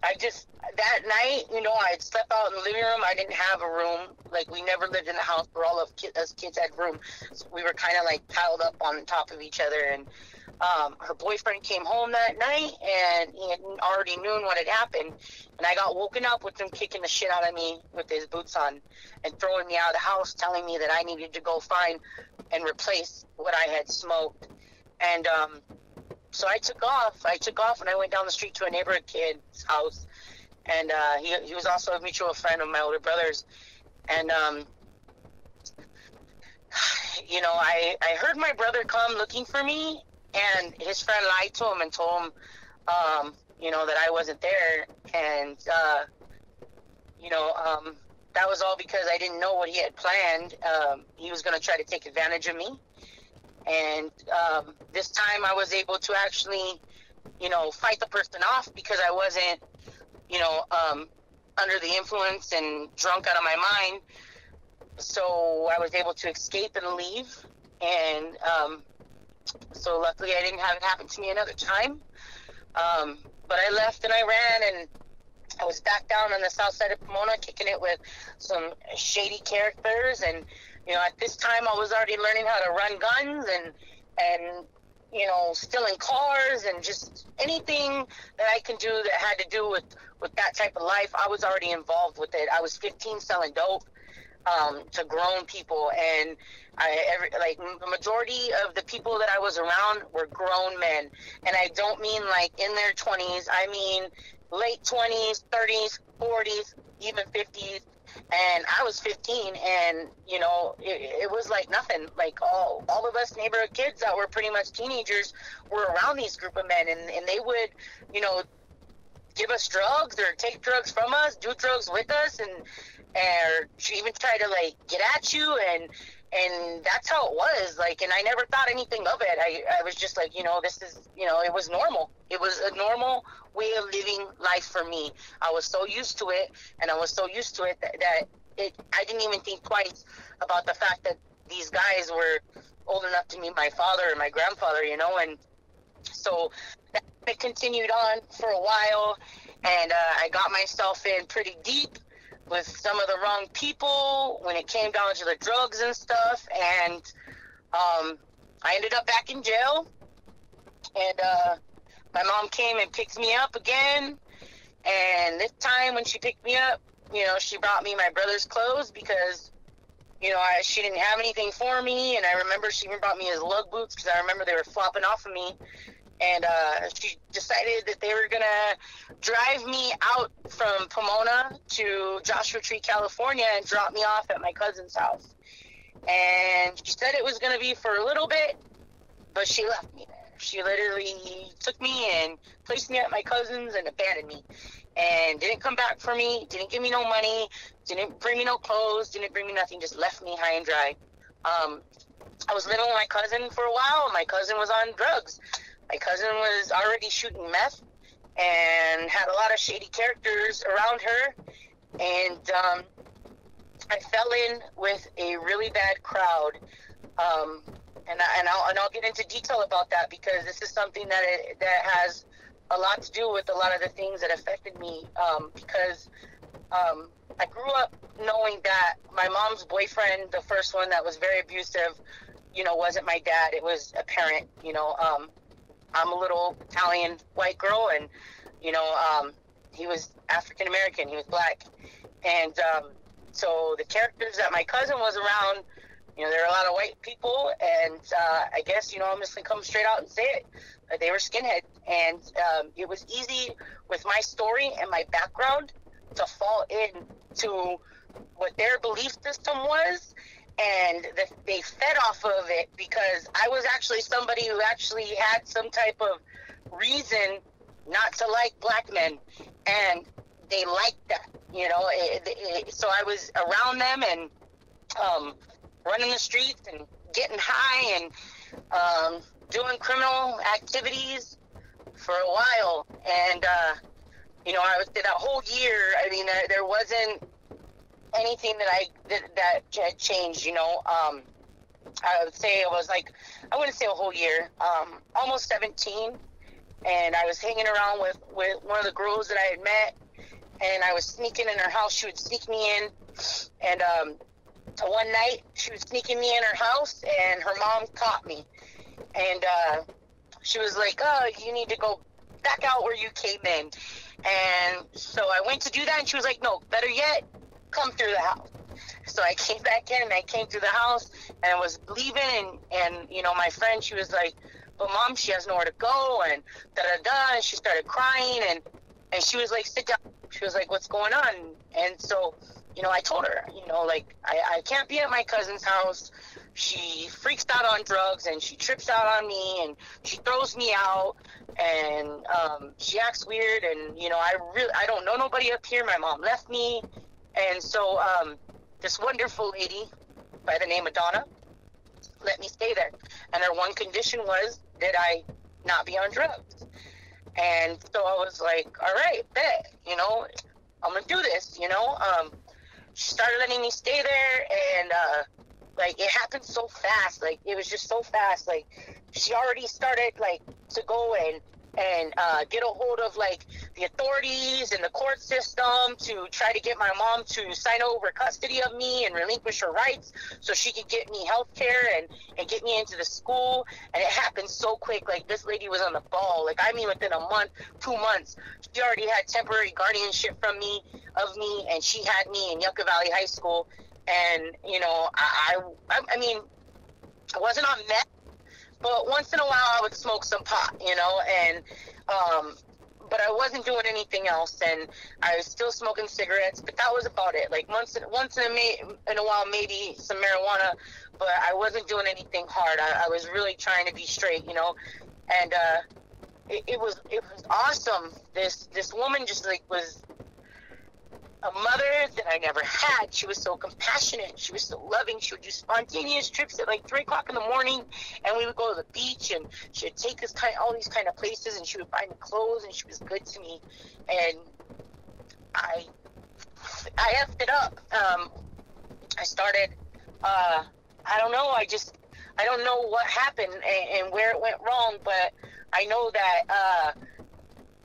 I just that night, you know, I slept out in the living room. I didn't have a room. Like we never lived in a house where all of us kids had room. So we were kind of like piled up on top of each other. And um, her boyfriend came home that night, and he already known what had happened. And I got woken up with him kicking the shit out of me with his boots on, and throwing me out of the house, telling me that I needed to go find and replace what I had smoked. And um, so I took off. I took off and I went down the street to a neighborhood kid's house, and uh, he he was also a mutual friend of my older brother's, and um, you know I I heard my brother come looking for me, and his friend lied to him and told him, um, you know that I wasn't there, and uh, you know um, that was all because I didn't know what he had planned. Um, he was going to try to take advantage of me and um, this time I was able to actually, you know, fight the person off because I wasn't, you know, um, under the influence and drunk out of my mind. So I was able to escape and leave. And um, so luckily I didn't have it happen to me another time. Um, but I left and I ran and I was back down on the south side of Pomona kicking it with some shady characters and you know, at this time I was already learning how to run guns and and you know, stealing cars and just anything that I can do that had to do with with that type of life. I was already involved with it. I was 15 selling dope um, to grown people, and I every like the majority of the people that I was around were grown men, and I don't mean like in their 20s. I mean late 20s, 30s, 40s, even 50s, and I was 15, and you know, it, it, was like nothing. Like all all of us neighborhood kids that were pretty much teenagers were around these group of men, and and they would, you know, give us drugs or take drugs from us, do drugs with us, and or she even try to like get at you and and that's how it was like and i never thought anything of it. I i was just like you know this is you know it was normal. It was a normal way of living life for me. I was so used to it and i was so used to it that, that it i didn't even think twice about the fact that these guys were old enough to meet my father and my grandfather you know and so that it continued on for a while and uh, i got myself in pretty deep with some of the wrong people when it came down to the drugs and stuff. And um, I ended up back in jail. And uh, my mom came and picked me up again. And this time when she picked me up, you know, she brought me my brother's clothes because, you know, I, she didn't have anything for me. And I remember she even brought me his lug boots because I remember they were flopping off of me and uh, she decided that they were gonna drive me out from Pomona to Joshua Tree, California, and drop me off at my cousin's house. And she said it was gonna be for a little bit, but she left me there. She literally took me and placed me at my cousin's and abandoned me. And didn't come back for me, didn't give me no money, didn't bring me no clothes, didn't bring me nothing, just left me high and dry. Um, I was living with my cousin for a while. My cousin was on drugs. My cousin was already shooting meth and had a lot of shady characters around her. And um, I fell in with a really bad crowd. Um, and I, and I'll and I'll get into detail about that because this is something that it, that has a lot to do with a lot of the things that affected me. Um, because um, I grew up knowing that my mom's boyfriend, the first one that was very abusive, you know, wasn't my dad. It was a parent. You know, um, I'm a little Italian white girl, and you know, um, he was African American. He was black, and um, so the characters that my cousin was around, you know, there are a lot of white people, and uh, I guess you know I'm just gonna come straight out and say it. Uh, they were skinhead, and um, it was easy with my story and my background to fall into what their belief system was and the, they fed off of it because I was actually somebody who actually had some type of reason not to like black men, and they liked that, you know. It, it, so I was around them and um, running the streets and getting high and um, doing criminal activities for a while, and uh, you know, I was that whole year. I mean, there, there wasn't anything that I that, that had changed. You know, um, I would say it was like I wouldn't say a whole year, um, almost 17, and I was hanging around with with one of the girls that I had met, and I was sneaking in her house. She would sneak me in, and um, one night she was sneaking me in her house, and her mom caught me, and uh, she was like, "Oh, you need to go back out where you came in." And so I went to do that, and she was like, "No, better yet, come through the house. So I came back in and I came through the house and I was leaving and, and you know, my friend, she was like, but mom, she has nowhere to go and da da da. And she started crying and, and she was like, sit down. She was like, what's going on? And so, you know, I told her, you know, like, I, I can't be at my cousin's house. She freaks out on drugs and she trips out on me and she throws me out and um, she acts weird. And, you know, I really, I don't know nobody up here. My mom left me and so um, this wonderful lady by the name of Donna let me stay there. And her one condition was that I not be on drugs. And so I was like, all right, bet, you know, I'm going to do this, you know. Um, she started letting me stay there and uh, like it happened so fast like it was just so fast like she already started like to go and and uh, get a hold of like the authorities and the court system to try to get my mom to sign over custody of me and relinquish her rights so she could get me health care and, and get me into the school. And it happened so quick. Like this lady was on the ball. Like I mean within a month, two months, she already had temporary guardianship from me of me and she had me in Yucca Valley High School. And, you know, I, I, I mean, I wasn't on meth but once in a while I would smoke some pot, you know, and um, but I wasn't doing anything else, and I was still smoking cigarettes, but that was about it. Like once once in a in a while, maybe some marijuana, but I wasn't doing anything hard. I, I was really trying to be straight, you know, and uh, it, it was it was awesome. This this woman just like was a mother that I never had. She was so compassionate. She was so loving. She would do spontaneous trips at like three o'clock in the morning, and we would go to the beach, and she would take us kind all these kind of places, and she would buy me clothes, and she was good to me, and I I effed it up. Um, I started. Uh, I don't know. I just I don't know what happened and, and where it went wrong, but I know that uh,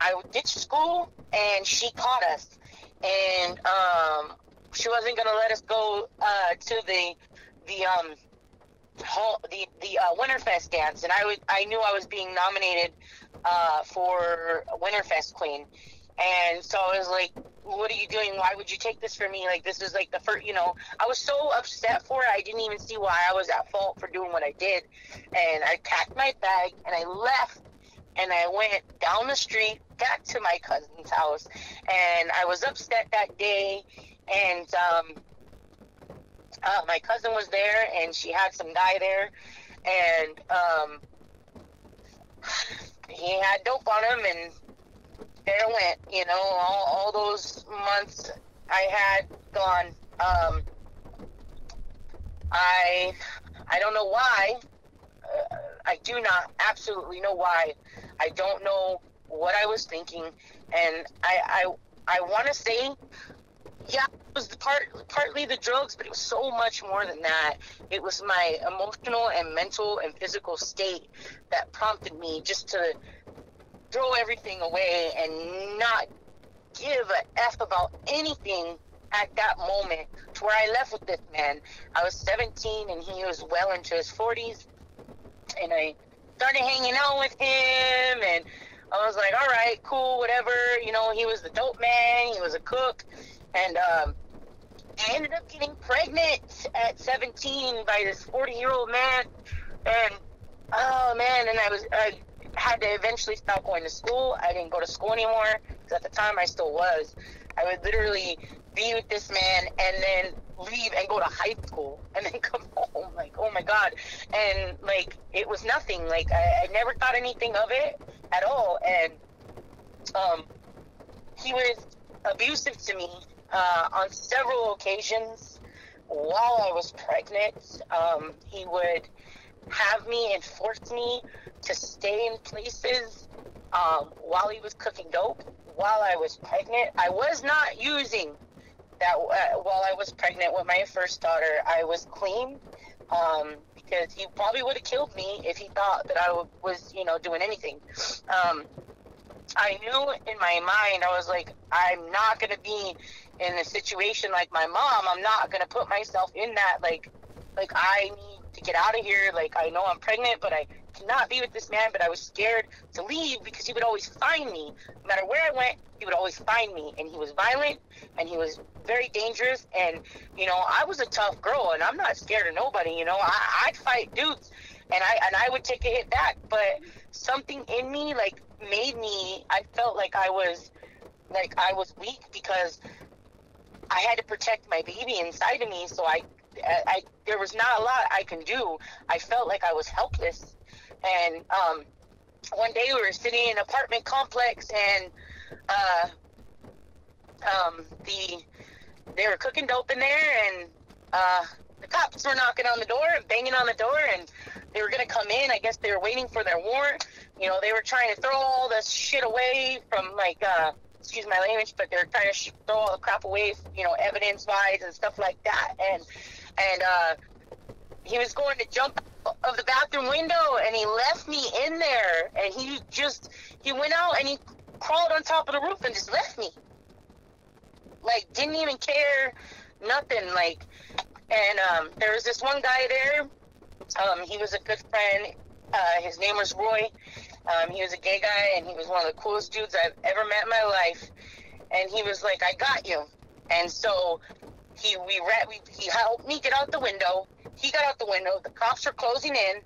I ditched school, and she caught us and um, she wasn't going to let us go uh, to the the um whole, the the uh, Winterfest dance, and I was I knew I was being nominated uh, for Winterfest Queen, and so I was like, "What are you doing? Why would you take this from me? Like this is like the first, you know." I was so upset for it. I didn't even see why I was at fault for doing what I did, and I packed my bag and I left and I went down the street back to my cousin's house, and I was upset that day, and um, uh, my cousin was there, and she had some guy there, and um, he had dope on him, and there went. You know, all, all those months I had gone. Um, I I don't know why. Uh, I do not absolutely know why. I don't know what I was thinking, and I I I want to say, yeah, it was the part partly the drugs, but it was so much more than that. It was my emotional and mental and physical state that prompted me just to throw everything away and not give a f about anything at that moment to where I left with this man. I was 17 and he was well into his 40s, and I started hanging out with him and I was like, all right, cool, whatever. You know, he was the dope man. He was a cook, and um, I ended up getting pregnant at 17 by this 40 year old man, and oh man, and I was I had to eventually stop going to school. I didn't go to school anymore because at the time I still was. I would literally be with this man and then leave and go to high school and then come home like oh my god. And like it was nothing. Like I, I never thought anything of it at all. And um he was abusive to me uh, on several occasions while I was pregnant. Um, he would have me and force me to stay in places um, while he was cooking dope. While I was pregnant I was not using that uh, while I was pregnant with my first daughter, I was clean um, because he probably would have killed me if he thought that I was, you know, doing anything. Um, I knew in my mind, I was like, I'm not going to be in a situation like my mom. I'm not going to put myself in that. Like, like I need to get out of here. Like, I know I'm pregnant, but I cannot be with this man. But I was scared to leave because he would always find me. No matter where I went, he would always find me. And he was violent and he was very dangerous. And, you know, I was a tough girl and I'm not scared of nobody. You know, I, I'd fight dudes and I, and I would take a hit back. But something in me, like, made me, I felt like I was, like, I was weak because I had to protect my baby inside of me. So I, I, there was not a lot I can do. I felt like I was helpless. And um, one day we were sitting in an apartment complex, and uh, um, the they were cooking dope in there, and uh, the cops were knocking on the door and banging on the door, and they were gonna come in. I guess they were waiting for their warrant. You know, they were trying to throw all this shit away from like, uh, excuse my language, but they're trying to throw all the crap away, you know, evidence wise and stuff like that. And and uh, he was going to jump of the bathroom window, and he left me in there, and he just he went out and he crawled on top of the roof and just left me. Like didn't even care, nothing. Like, and um, there was this one guy there. Um, he was a good friend. Uh, his name was Roy. Um, he was a gay guy, and he was one of the coolest dudes I've ever met in my life. And he was like, "I got you." And so he we, re- we he helped me get out the window. He got out the window. The cops are closing in,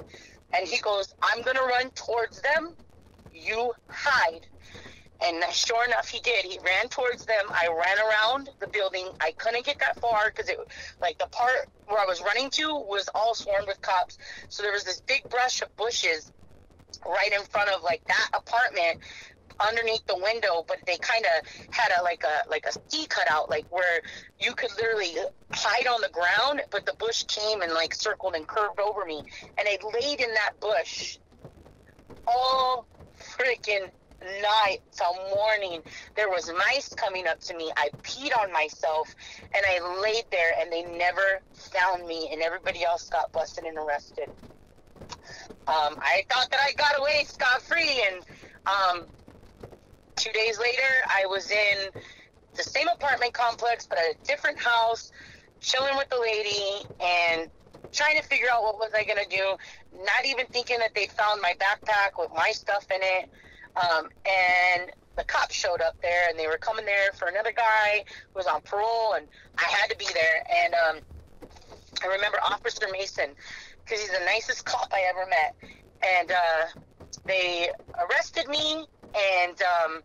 and he goes, "I'm gonna run towards them. You hide." And sure enough, he did. He ran towards them. I ran around the building. I couldn't get that far because it, like, the part where I was running to was all swarmed with cops. So there was this big brush of bushes right in front of like that apartment underneath the window, but they kind of had a like a like a a C cutout, like where you could literally hide on the ground, but the bush came and like circled and curved over me, and I laid in that bush all freaking night till morning. There was mice coming up to me. I peed on myself and i laid there and they never found me and everybody else got busted and arrested. Um, i thought that i got away scot-free and um, two days later i was in the same apartment complex but at a different house chilling with the lady and trying to figure out what was i going to do not even thinking that they found my backpack with my stuff in it um, and the cops showed up there and they were coming there for another guy who was on parole and I had to be there. And um, I remember Officer Mason because he's the nicest cop I ever met. And uh, they arrested me and um,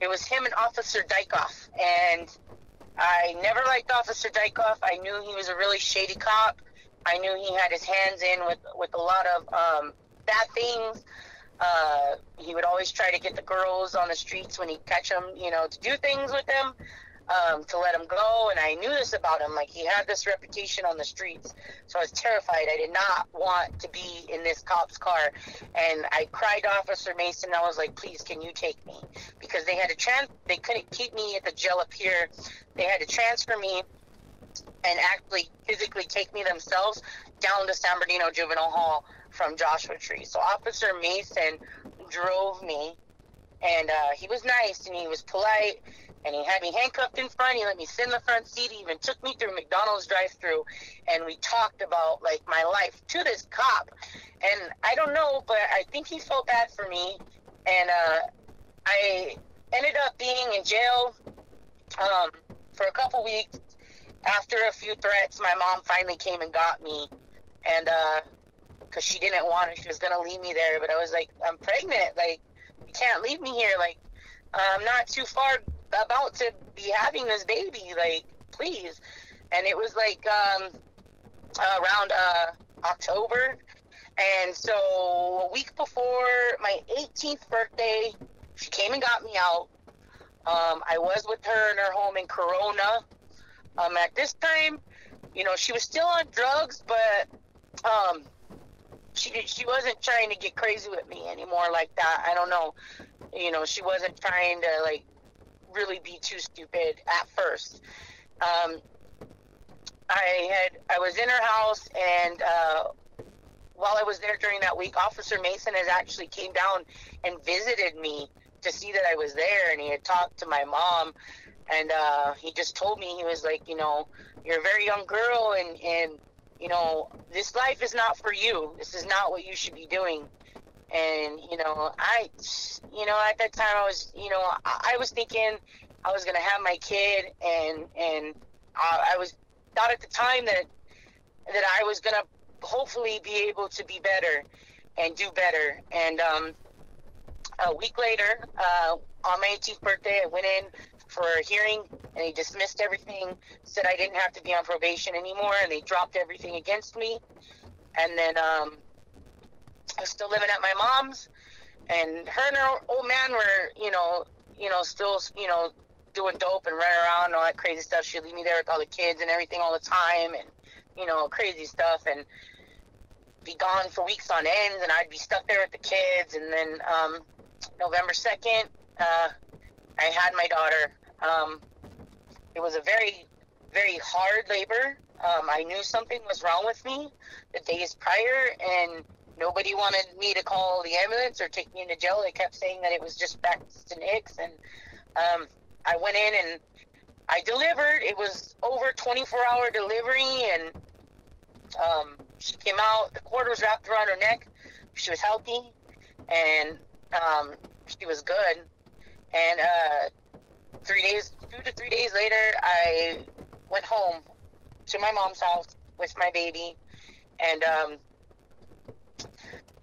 it was him and Officer Dykoff. And I never liked Officer Dykoff. I knew he was a really shady cop. I knew he had his hands in with, with a lot of um, bad things. Uh, he would always try to get the girls on the streets when he catch them, you know, to do things with them. Um, to let him go. And I knew this about him. Like he had this reputation on the streets. So I was terrified. I did not want to be in this cop's car. And I cried to Officer Mason. I was like, please, can you take me? Because they had to trans, they couldn't keep me at the jail up here. They had to transfer me and actually physically take me themselves down to San Bernardino Juvenile Hall from Joshua Tree. So Officer Mason drove me and uh, he was nice and he was polite and he had me handcuffed in front. He let me sit in the front seat. He even took me through McDonald's drive-through, and we talked about like my life to this cop. And I don't know, but I think he felt bad for me, and uh, I ended up being in jail um, for a couple weeks. After a few threats, my mom finally came and got me, and because uh, she didn't want it, she was gonna leave me there. But I was like, I'm pregnant, like you can't leave me here, like. I'm not too far about to be having this baby, like, please. And it was like um, around uh, October. And so a week before my 18th birthday, she came and got me out. Um, I was with her in her home in Corona. Um, at this time, you know, she was still on drugs, but um, she she wasn't trying to get crazy with me anymore like that. I don't know. You know, she wasn't trying to like really be too stupid at first. Um, I had I was in her house, and uh, while I was there during that week, Officer Mason has actually came down and visited me to see that I was there, and he had talked to my mom, and uh, he just told me he was like, you know, you're a very young girl, and and you know, this life is not for you. This is not what you should be doing and you know i you know at that time i was you know i, I was thinking i was gonna have my kid and and I, I, was thought at the time that that i was gonna hopefully be able to be better and do better. And um a week later uh on my 18th birthday i went in for a hearing and they dismissed everything said i didn't have to be on probation anymore and they dropped everything against me. And then um I was still living at my mom's, and her and her old man were, you know, you know, still, you know, doing dope and running around and all that crazy stuff. She'd leave me there with all the kids and everything all the time, and you know, crazy stuff, and be gone for weeks on end, and I'd be stuck there with the kids. And then um, November second, uh, I had my daughter. Um, it was a very, very hard labor. Um, I knew something was wrong with me the days prior, and nobody wanted me to call the ambulance or take me into jail. They kept saying that it was just Braxton Hicks, and um, I went in and I delivered. It was over 24 hour delivery, and um, she came out. The cord was wrapped around her neck. She was healthy, and um, she was good. And uh, three days, two to three days later, I went home to my mom's house with my baby, and um,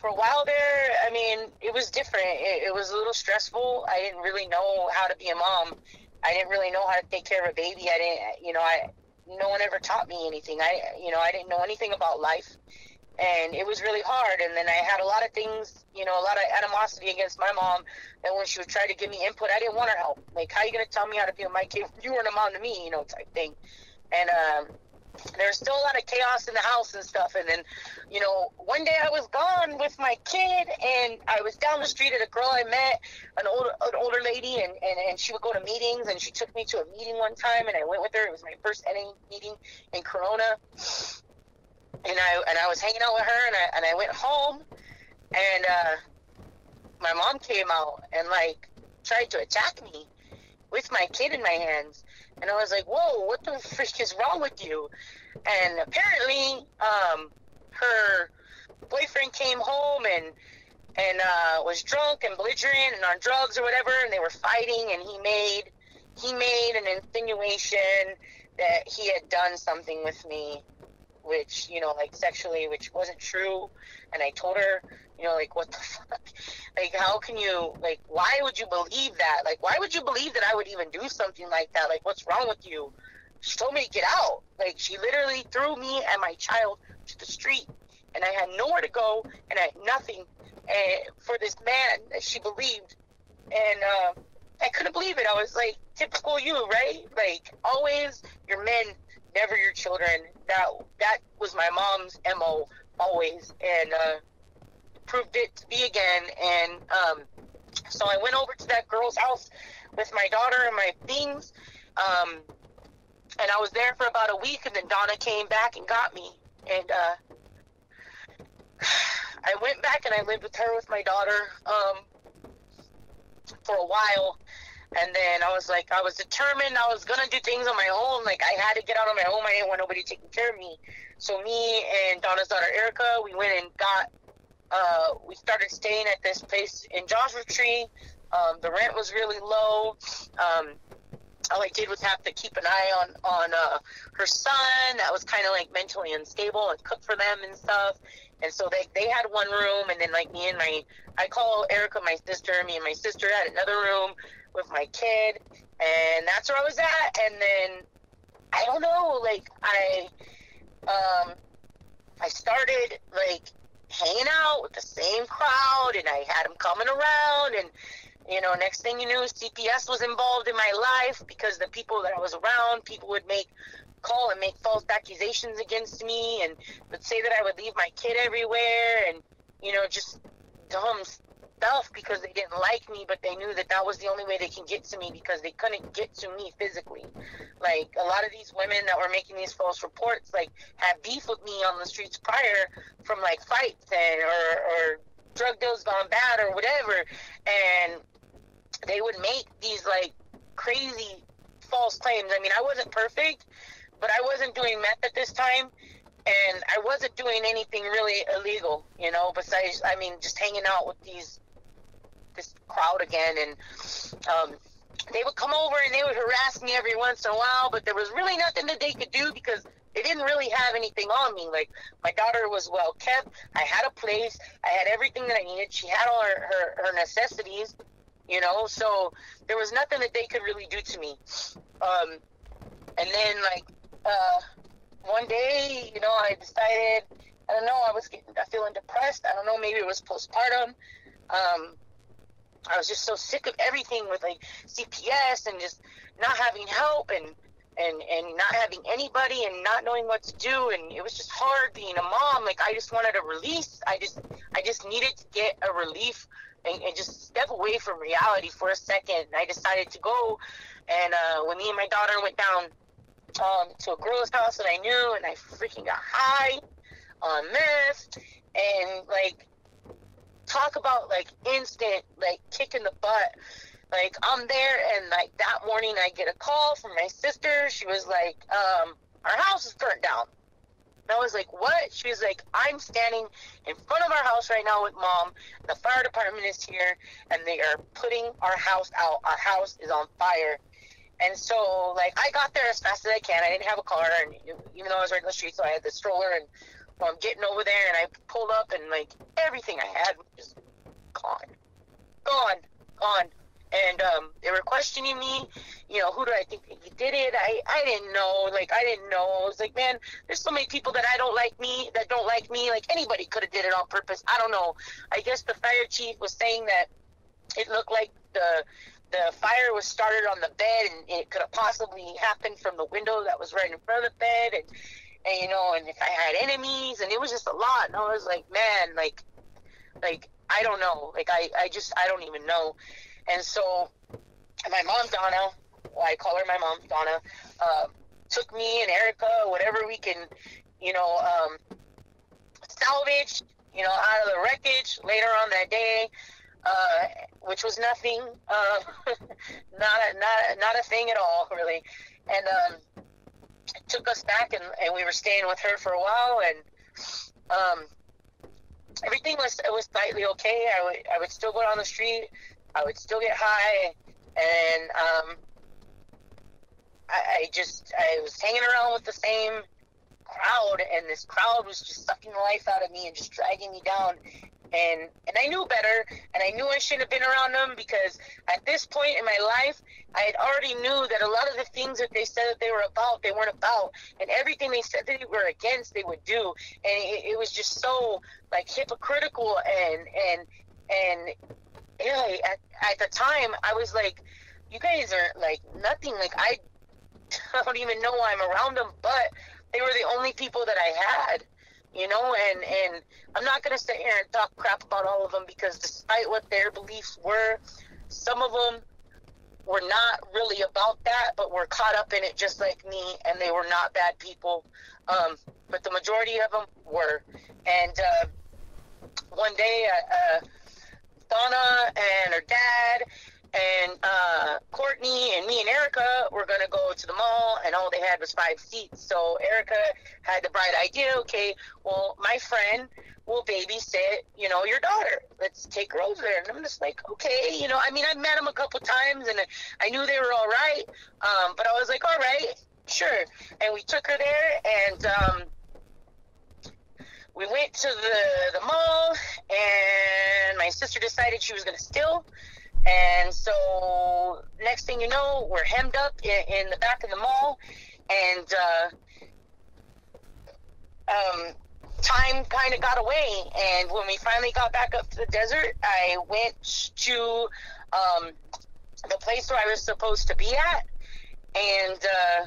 for a while there, I mean, it was different. It, it, was a little stressful. I didn't really know how to be a mom. I didn't really know how to take care of a baby. I didn't, you know, I no one ever taught me anything. I, you know, I didn't know anything about life, and it was really hard. And then I had a lot of things, you know, a lot of animosity against my mom. And when she would try to give me input, I didn't want her help. Like, how are you gonna tell me how to be with my kid? You weren't a mom to me, you know, type thing. And um, there's still a lot of chaos in the house and stuff. And then, you know, one day I was gone with my kid, and I was down the street at a girl I met, an older an older lady, and, and and she would go to meetings, and she took me to a meeting one time, and I went with her. It was my first NA meeting in Corona, and I and I was hanging out with her, and I and I went home, and uh, my mom came out and like tried to attack me with my kid in my hands and I was like, whoa, what the frick is wrong with you? And apparently, um, her boyfriend came home and and uh, was drunk and belligerent and on drugs or whatever, and they were fighting. And he made he made an insinuation that he had done something with me, which you know, like sexually, which wasn't true. And I told her, you know, like what the fuck? Like how can you like why would you believe that? Like why would you believe that I would even do something like that? Like what's wrong with you? She told me to get out. Like she literally threw me and my child to the street and I had nowhere to go and I had nothing and for this man that she believed. And uh, I couldn't believe it. I was like, typical you, right? Like always your men, never your children. That that was my mom's mo always, and uh, proved it to be again. And um, so I went over to that girl's house with my daughter and my things. Um, and I was there for about a week, and then Donna came back and got me. And uh, I went back and I lived with her with my daughter um, for a while. And then I was like, I was determined I was gonna do things on my own. Like I had to get out on my own. I didn't want nobody taking care of me. So me and Donna's daughter Erica, we went and got. Uh, we started staying at this place in Joshua Tree. Um, the rent was really low. Um, all I did was have to keep an eye on on uh, her son that was kind of like mentally unstable and cook for them and stuff. And so they they had one room, and then like me and my I call Erica my sister. Me and my sister had another room with my kid, and that's where I was at. And then I don't know, like I um I started like hanging out with the same crowd, and I had them coming around and you know, next thing you knew, CPS was involved in my life because the people that I was around, people would make call and make false accusations against me and would say that I would leave my kid everywhere and, you know, just dumb stuff because they didn't like me, but they knew that that was the only way they can get to me because they couldn't get to me physically. Like a lot of these women that were making these false reports, like had beef with me on the streets prior from like fights and or, or drug deals gone bad or whatever, and they would make these like crazy false claims. I mean, I wasn't perfect, but I wasn't doing meth at this time, and I wasn't doing anything really illegal, you know. Besides, I mean, just hanging out with these this crowd again, and um, they would come over and they would harass me every once in a while, but there was really nothing that they could do because they didn't really have anything on me. Like my daughter was well kept. I had a place. I had everything that I needed. She had all her, her, her necessities you know. So there was nothing that they could really do to me. Um, and then like uh, one day, you know, I decided I don't know, I was getting feeling depressed. I don't know, maybe it was postpartum. Um, I was just so sick of everything with like CPS and just not having help and and and not having anybody and not knowing what to do. And it was just hard being a mom. Like i just wanted a release. I just i just needed to get a relief and, and just step away from reality for a second. I decided to go, and uh, when me and my daughter went down um, to a girl's house that I knew, and I freaking got high on meth, and like talk about like instant like kicking the butt. Like I'm there, and like that morning I get a call from my sister. She was like, um, "Our house is burnt down." And I was like, what? She was like, I'm standing in front of our house right now with mom. The fire department is here and they are putting our house out. Our house is on fire. And so, like, I got there as fast as I can. I didn't have a car, and even though I was right in the street, so I had the stroller. And I'm getting over there, and I pulled up, and like everything I had was just gone, gone, gone and um, they were questioning me. You know, who do I think did it? I I didn't know. Like I didn't know. I was like, man, there's so many people that I don't like me that don't like me. Like anybody could have did it on purpose. I don't know. I guess the fire chief was saying that it looked like the the fire was started on the bed and it could have possibly happened from the window that was right in front of the bed and and you know and if I had enemies and it was just a lot and I was like man like like I don't know like I I just I don't even know and so my mom, Donna, well, I call her my mom, Donna, uh, took me and Erica, whatever we can, you know, um, salvage, you know, out of the wreckage later on that day, uh, which was nothing, uh, not a, not a, not a thing at all, really. And um, took us back, and, and we were staying with her for a while, and um, everything was it was slightly okay. I would I would still go down the street I would still get high, and um, I, I just I was hanging around with the same crowd, and this crowd was just sucking the life out of me and just dragging me down. And and I knew better, and I knew I shouldn't have been around them because at this point in my life, I had already knew that a lot of the things that they said that they were about, they weren't about, and everything they said that they were against, they would do, and it, it was just so like hypocritical and and and yeah, at, at the time, I was like, you guys are like nothing. Like I don't even know why I'm around them, but they were the only people that I had, you know. And and I'm not gonna sit here and talk crap about all of them because despite what their beliefs were, some of them were not really about that, but were caught up in it just like me, and they were not bad people. Um, but the majority of them were. And uh, one day, uh, uh, Donna and her dad and uh, Courtney and me and Erica were gonna go to the mall, and all they had was five seats. So Erica had the bright idea. Okay, well, my friend will babysit, you know, your daughter. Let's take her over there. And I'm just like, okay, you know, I mean, I met them a couple times, and I knew they were all right. Um, but I was like, all right, sure. And we took her there, and um, we went to the the mall, and my sister decided she was gonna steal and so next thing you know, we're hemmed up in, in the back of the mall, and uh, um, time kind of got away. And when we finally got back up to the desert, I went to um, the place where I was supposed to be at, and uh,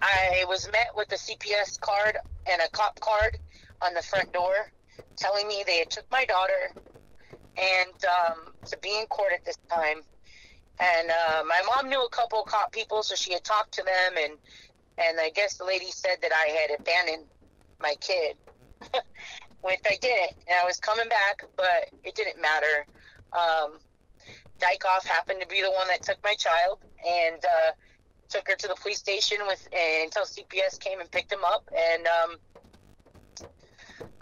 I was met with a CPS card and a cop card on the front door, telling me they had took my daughter and um, to be in court at this time. And uh, my mom knew a couple cop people, so she had talked to them, and and I guess the lady said that I had abandoned my kid, which I didn't, and I was coming back, but it didn't matter. Um, Dykoff happened to be the one that took my child, and uh, took her to the police station with until CPS came and picked him up, and um,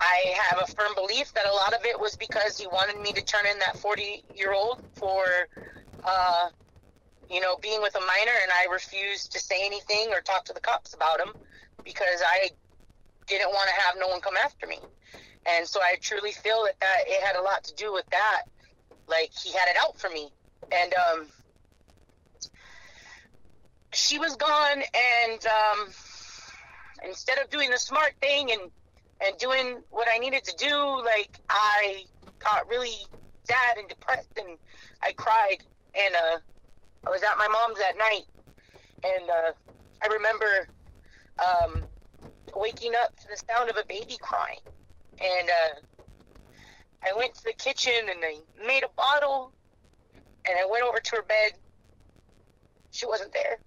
I have a firm belief that a lot of it was because he wanted me to turn in that 40 year old for, uh, you know, being with a minor, and I refused to say anything or talk to the cops about him because I didn't want to have no one come after me. And so I truly feel that, that it had a lot to do with that. Like he had it out for me. And um, she was gone, and um, instead of doing the smart thing and and doing what I needed to do, like I got really sad and depressed, and I cried. And uh, I was at my mom's that night, and uh, I remember um, waking up to the sound of a baby crying, and uh, I went to the kitchen and I made a bottle, and I went over to her bed. She wasn't there,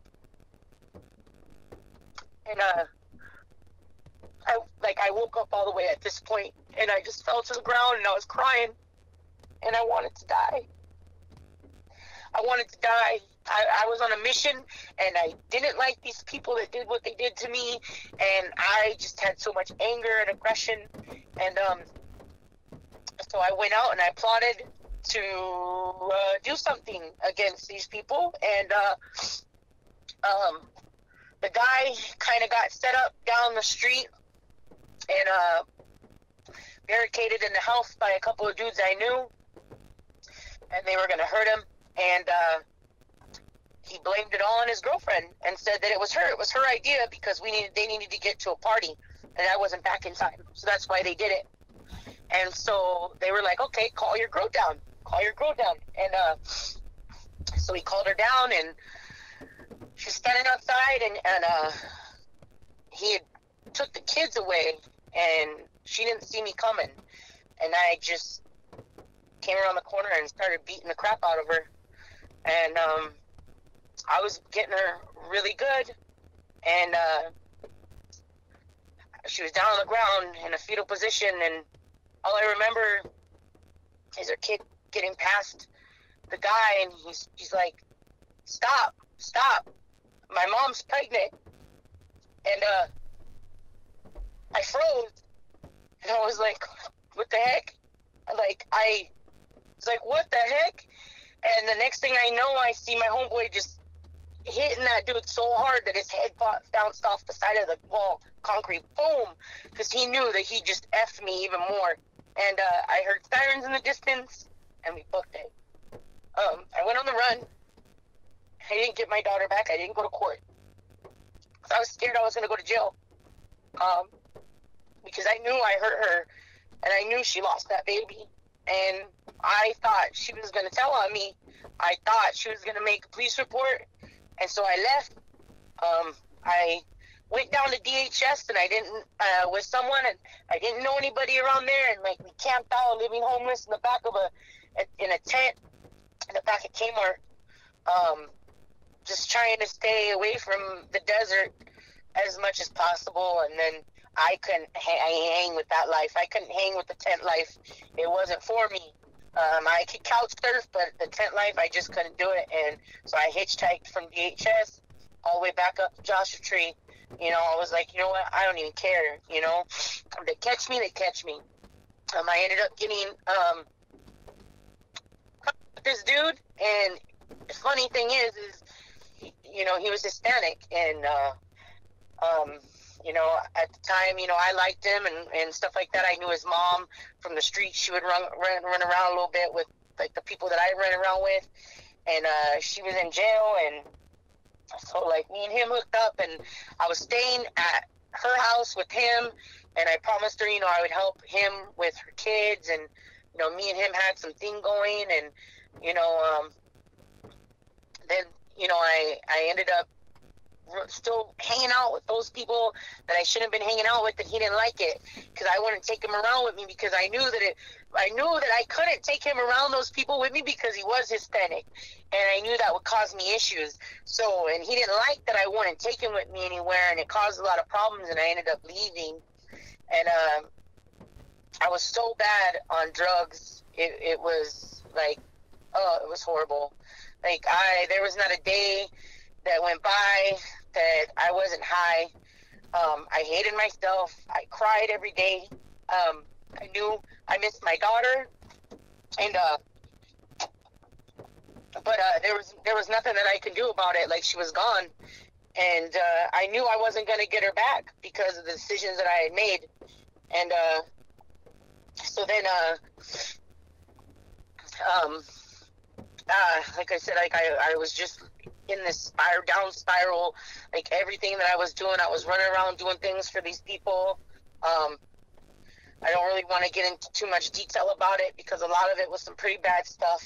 and uh I like I woke up all the way at this point and I just fell to the ground and I was crying and I wanted to die. I wanted to die. I, I was on a mission and I didn't like these people that did what they did to me and I just had so much anger and aggression and um so I went out and I plotted to uh, do something against these people and uh um the guy kind of got set up down the street and uh, barricaded in the house by a couple of dudes I knew, and they were going to hurt him. And uh, he blamed it all on his girlfriend and said that it was her. It was her idea because we needed they needed to get to a party, and I wasn't back in time, so that's why they did it. And so they were like, "Okay, call your girl down. Call your girl down." And uh, so he called her down, and she's standing outside, and and uh, he had took the kids away and she didn't see me coming, and I just came around the corner and started beating the crap out of her, and um, I was getting her really good, and uh, she was down on the ground in a fetal position, and all I remember is her kid getting past the guy, and he's he's like, "Stop, stop, my mom's pregnant," and uh I froze, and I was like, "What the heck?" Like I was like, "What the heck?" And the next thing I know, I see my homeboy just hitting that dude so hard that his head bounced off the side of the wall, concrete, boom, because he knew that he just effed me even more. And uh, I heard sirens in the distance, and we booked it. Um, I went on the run. I didn't get my daughter back. I didn't go to court. I was scared I was going to go to jail. Um, because I knew I hurt her and I knew she lost that baby. and I thought she was going to tell on me. I thought she was going to make a police report, and so I left. Um, I went down to DHS and I didn't uh, with someone and I didn't know anybody around there and like we camped out living homeless in the back of a in a tent in the back of Kmart um, just trying to stay away from the desert as much as possible and then I couldn't ha- hang with that life I couldn't hang with the tent life it wasn't for me um, I could couch surf but the tent life I just couldn't do it and so I hitchhiked from DHS all the way back up to Joshua Tree you know, I was like, you know what? I don't even care. You know, they catch me, they catch me. Um, I ended up getting um, this dude, and the funny thing is, is you know, he was Hispanic, and uh, um, you know, at the time, you know, I liked him and, and stuff like that. I knew his mom from the street. She would run run run around a little bit with like the people that I ran around with, and uh, she was in jail and so like me and him hooked up, and I was staying at her house with him, and I promised her, you know, I would help him with her kids, and you know, me and him had some thing going, and you know, um, then you know, I I ended up still hanging out with those people that I shouldn't have been hanging out with, and he didn't like it because I wouldn't take him around with me because I knew that it, I knew that I couldn't take him around those people with me because he was Hispanic, and I knew that would cause me issues. So, and he didn't like that I wouldn't take him with me anywhere, and it caused a lot of problems, and I ended up leaving, and um, I was so bad on drugs, it, it was like, oh, it was horrible. Like I, there was not a day that went by that I wasn't high. Um, I hated myself. I cried every day. Um, I knew I missed my daughter, and uh, but uh, there was there was nothing that I could do about it. Like she was gone, and uh, I knew I wasn't gonna get her back because of the decisions that I had made, and uh, so then uh, um, uh, like I said, like I I was just in this spiral down spiral. Like everything that I was doing, I was running around doing things for these people. Um, I don't really want to get into too much detail about it because a lot of it was some pretty bad stuff.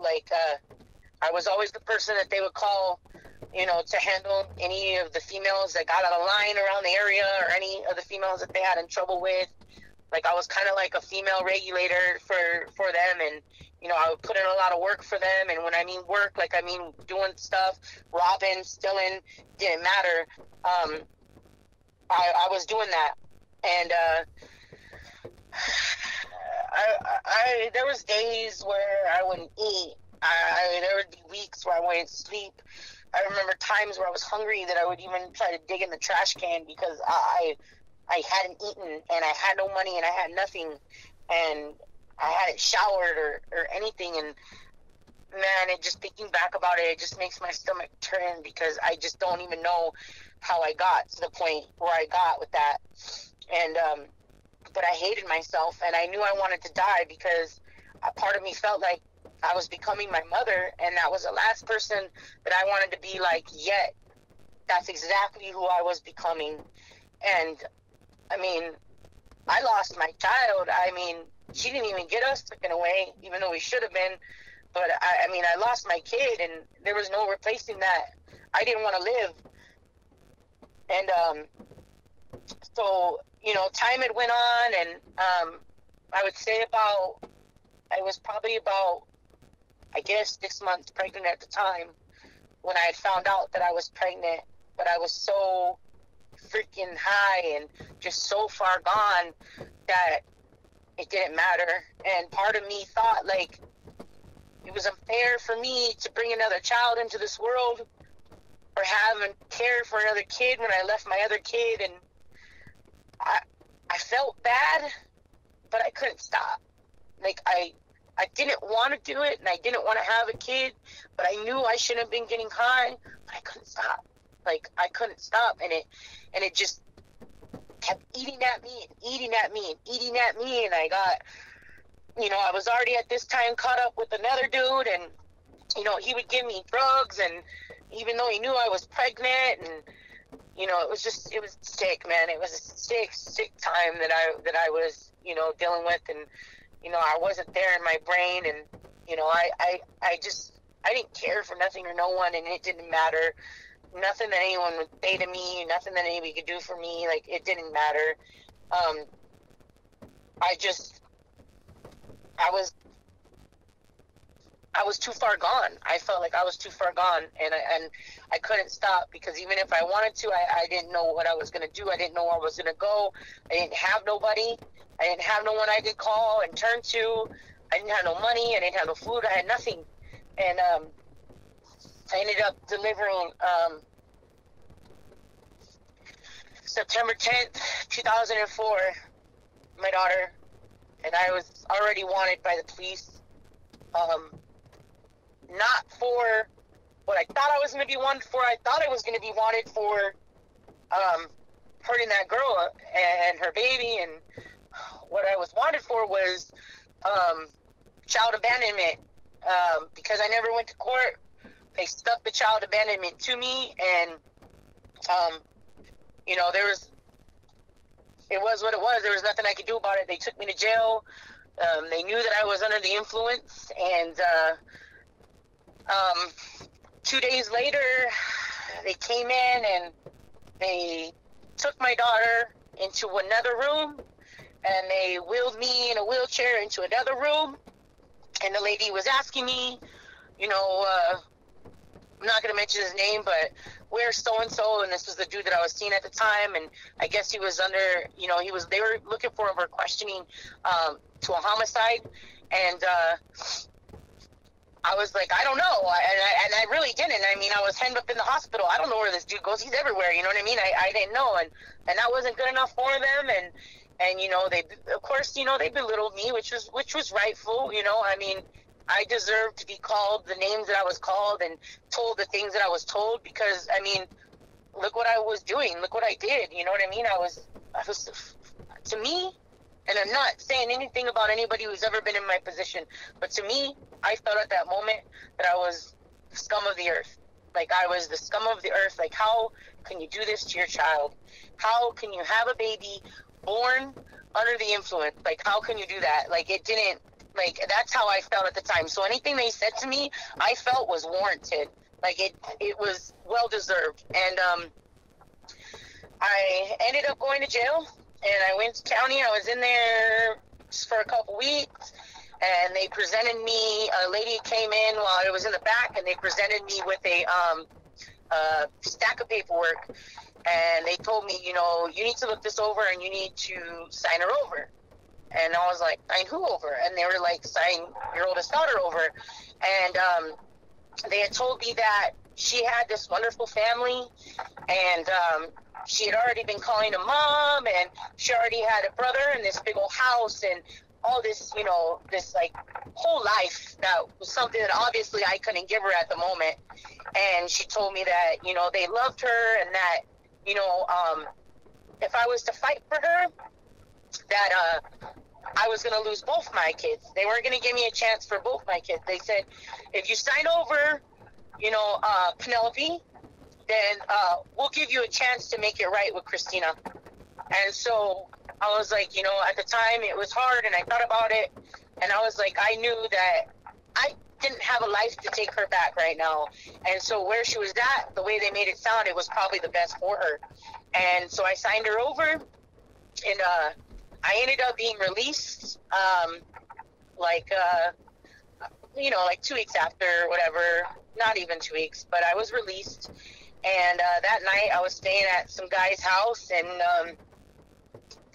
Like uh, I was always the person that they would call, you know, to handle any of the females that got out of line around the area or any of the females that they had in trouble with. Like I was kind of like a female regulator for for them, and you know, I would put in a lot of work for them. And when I mean work, like I mean doing stuff, robbing, stealing, didn't matter. Um, I, I was doing that. And, uh, I, I, there was days where I wouldn't eat. I, there would be weeks where I wouldn't sleep. I remember times where I was hungry that I would even try to dig in the trash can because I, I hadn't eaten and I had no money and I had nothing. And I hadn't showered or, or anything. And man, it just thinking back about it, it just makes my stomach turn because I just don't even know how I got to the point where I got with that. And, um, but I hated myself and I knew I wanted to die because a part of me felt like I was becoming my mother and that was the last person that I wanted to be like yet. That's exactly who I was becoming. And I mean, I lost my child. I mean, she didn't even get us taken away, even though we should have been. But I, I mean, I lost my kid, and there was no replacing that. I didn't want to live, and um, so you know, time had went on, and um, I would say about I was probably about I guess six months pregnant at the time when I had found out that I was pregnant, but I was so freaking high and just so far gone that it didn't matter. And part of me thought like it was unfair for me to bring another child into this world or have and care for another kid when I left my other kid and I I felt bad, but I couldn't stop. Like I I didn't want to do it and I didn't want to have a kid, but I knew I shouldn't have been getting high, but I couldn't stop. Like I couldn't stop and it and it just kept eating at me and eating at me and eating at me and I got you know, I was already at this time caught up with another dude and you know, he would give me drugs and even though he knew I was pregnant and you know, it was just it was sick, man. It was a sick, sick time that I that I was, you know, dealing with and you know, I wasn't there in my brain, and you know, I, I, I just, I didn't care for nothing or no one, and it didn't matter. Nothing that anyone would say to me, nothing that anybody could do for me, like it didn't matter. Um, I just, I was I was too far gone. I felt like I was too far gone, and I, and I couldn't stop because even if I wanted to, I, I didn't know what I was gonna do. I didn't know where I was gonna go. I didn't have nobody. I didn't have no one I could call and turn to. I didn't have no money. I didn't have no food. I had nothing, and um, I ended up delivering um, September 10th, 2004. My daughter, and I was already wanted by the police. Um, not for what I thought I was going to be wanted for. I thought I was going to be wanted for um, hurting that girl and her baby, and what I was wanted for was um, child abandonment um, because I never went to court. They stuck the child abandonment to me, and um, you know there was it was what it was. There was nothing I could do about it. They took me to jail. Um, they knew that I was under the influence, and uh, um, two days later, they came in and they took my daughter into another room and they wheeled me in a wheelchair into another room. And the lady was asking me, you know, uh, I'm not going to mention his name, but we're so and so? And this was the dude that I was seeing at the time. And I guess he was under, you know, he was, they were looking for him for questioning um, to a homicide. And, uh, I was like, I don't know, and, I, and I really didn't. I mean, I was hemmed up in the hospital. I don't know where this dude goes. He's everywhere. You know what I mean? I, I didn't know, and and that wasn't good enough for them. And and you know, they of course, you know, they belittled me, which was which was rightful. You know, I mean, I deserved to be called the names that I was called and told the things that I was told because I mean, look what I was doing. Look what I did. You know what I mean? I was I was to me and I'm not saying anything about anybody who's ever been in my position, but to me, I felt at that moment that I was scum of the earth. Like I was the scum of the earth. Like how can you do this to your child? How can you have a baby born under the influence? Like how can you do that? Like it didn't like that's how I felt at the time. So anything they said to me, I felt was warranted. Like it it was well deserved. And um I ended up going to jail and I went to county. I was in there for a couple weeks, and they presented me. A lady came in while I was in the back, and they presented me with a um, stack of paperwork, and they told me, you know, you need to look this over, and you need to sign her over. And I was like, sign who over? And they were like, sign your oldest daughter over. And um, they had told me that she had this wonderful family, and um, she had already been calling a mom and she already had a brother and this big old house and all this, you know, this like whole life that was something that obviously I couldn't give her at the moment. And she told me that, you know, they loved her and that, you know, um, if I was to fight for her, that uh, I was going to lose both my kids. They weren't going to give me a chance for both my kids. They said, if you sign over, you know, uh, Penelope, then uh, we'll give you a chance to make it right with Christina. And so I was like, you know, at the time it was hard and I thought about it and I was like, I knew that I didn't have a life to take her back right now. And so where she was at, the way they made it sound, it was probably the best for her. And so I signed her over and uh, I ended up being released um, like, uh, you know, like two weeks after, whatever, not even two weeks, but I was released and uh, that night I was staying at some guy's house and um,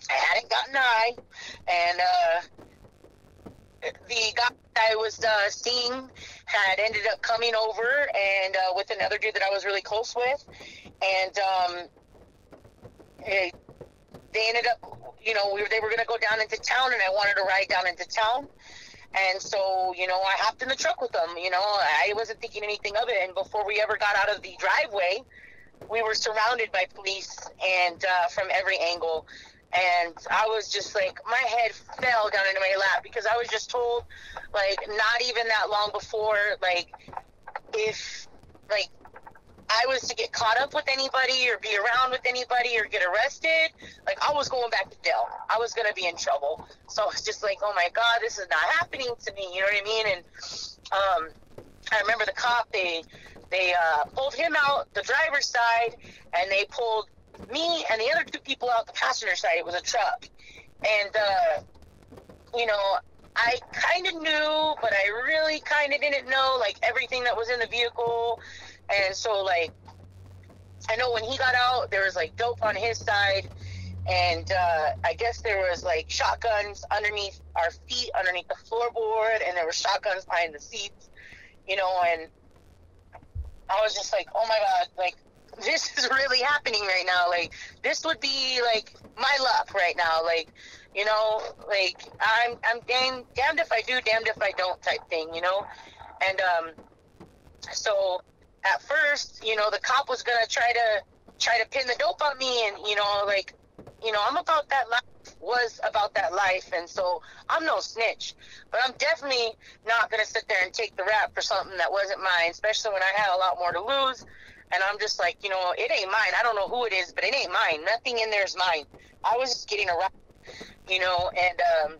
I hadn't gotten high. And uh, the guy I was uh, seeing had ended up coming over and uh, with another dude that I was really close with. And um, it, they ended up, you know, we were, they were going to go down into town and I wanted to ride down into town. And so, you know, I hopped in the truck with them. You know, I wasn't thinking anything of it. And before we ever got out of the driveway, we were surrounded by police and uh, from every angle. And I was just like, my head fell down into my lap because I was just told, like, not even that long before, like, if, like, I was to get caught up with anybody or be around with anybody or get arrested, like I was going back to jail. I was gonna be in trouble. So it's just like, oh my God, this is not happening to me. You know what I mean? And um, I remember the cop. They they uh, pulled him out the driver's side, and they pulled me and the other two people out the passenger side. It was a truck, and uh, you know, I kind of knew, but I really kind of didn't know like everything that was in the vehicle. And so, like, I know when he got out, there was like dope on his side. And uh, I guess there was like shotguns underneath our feet, underneath the floorboard, and there were shotguns behind the seats, you know. And I was just like, oh my God, like, this is really happening right now. Like, this would be like my luck right now. Like, you know, like I'm I'm damned damned if I do, damned if I don't type thing, you know. And um, so at first, you know, the cop was gonna try to try to pin the dope on me, and you know, like, you know, I'm about that life. Was about that life, and so I'm no snitch. But I'm definitely not gonna sit there and take the rap for something that wasn't mine, especially when I had a lot more to lose. And I'm just like, you know, it ain't mine. I don't know who it is, but it ain't mine. Nothing in there is mine. I was just getting a rap you know, and um,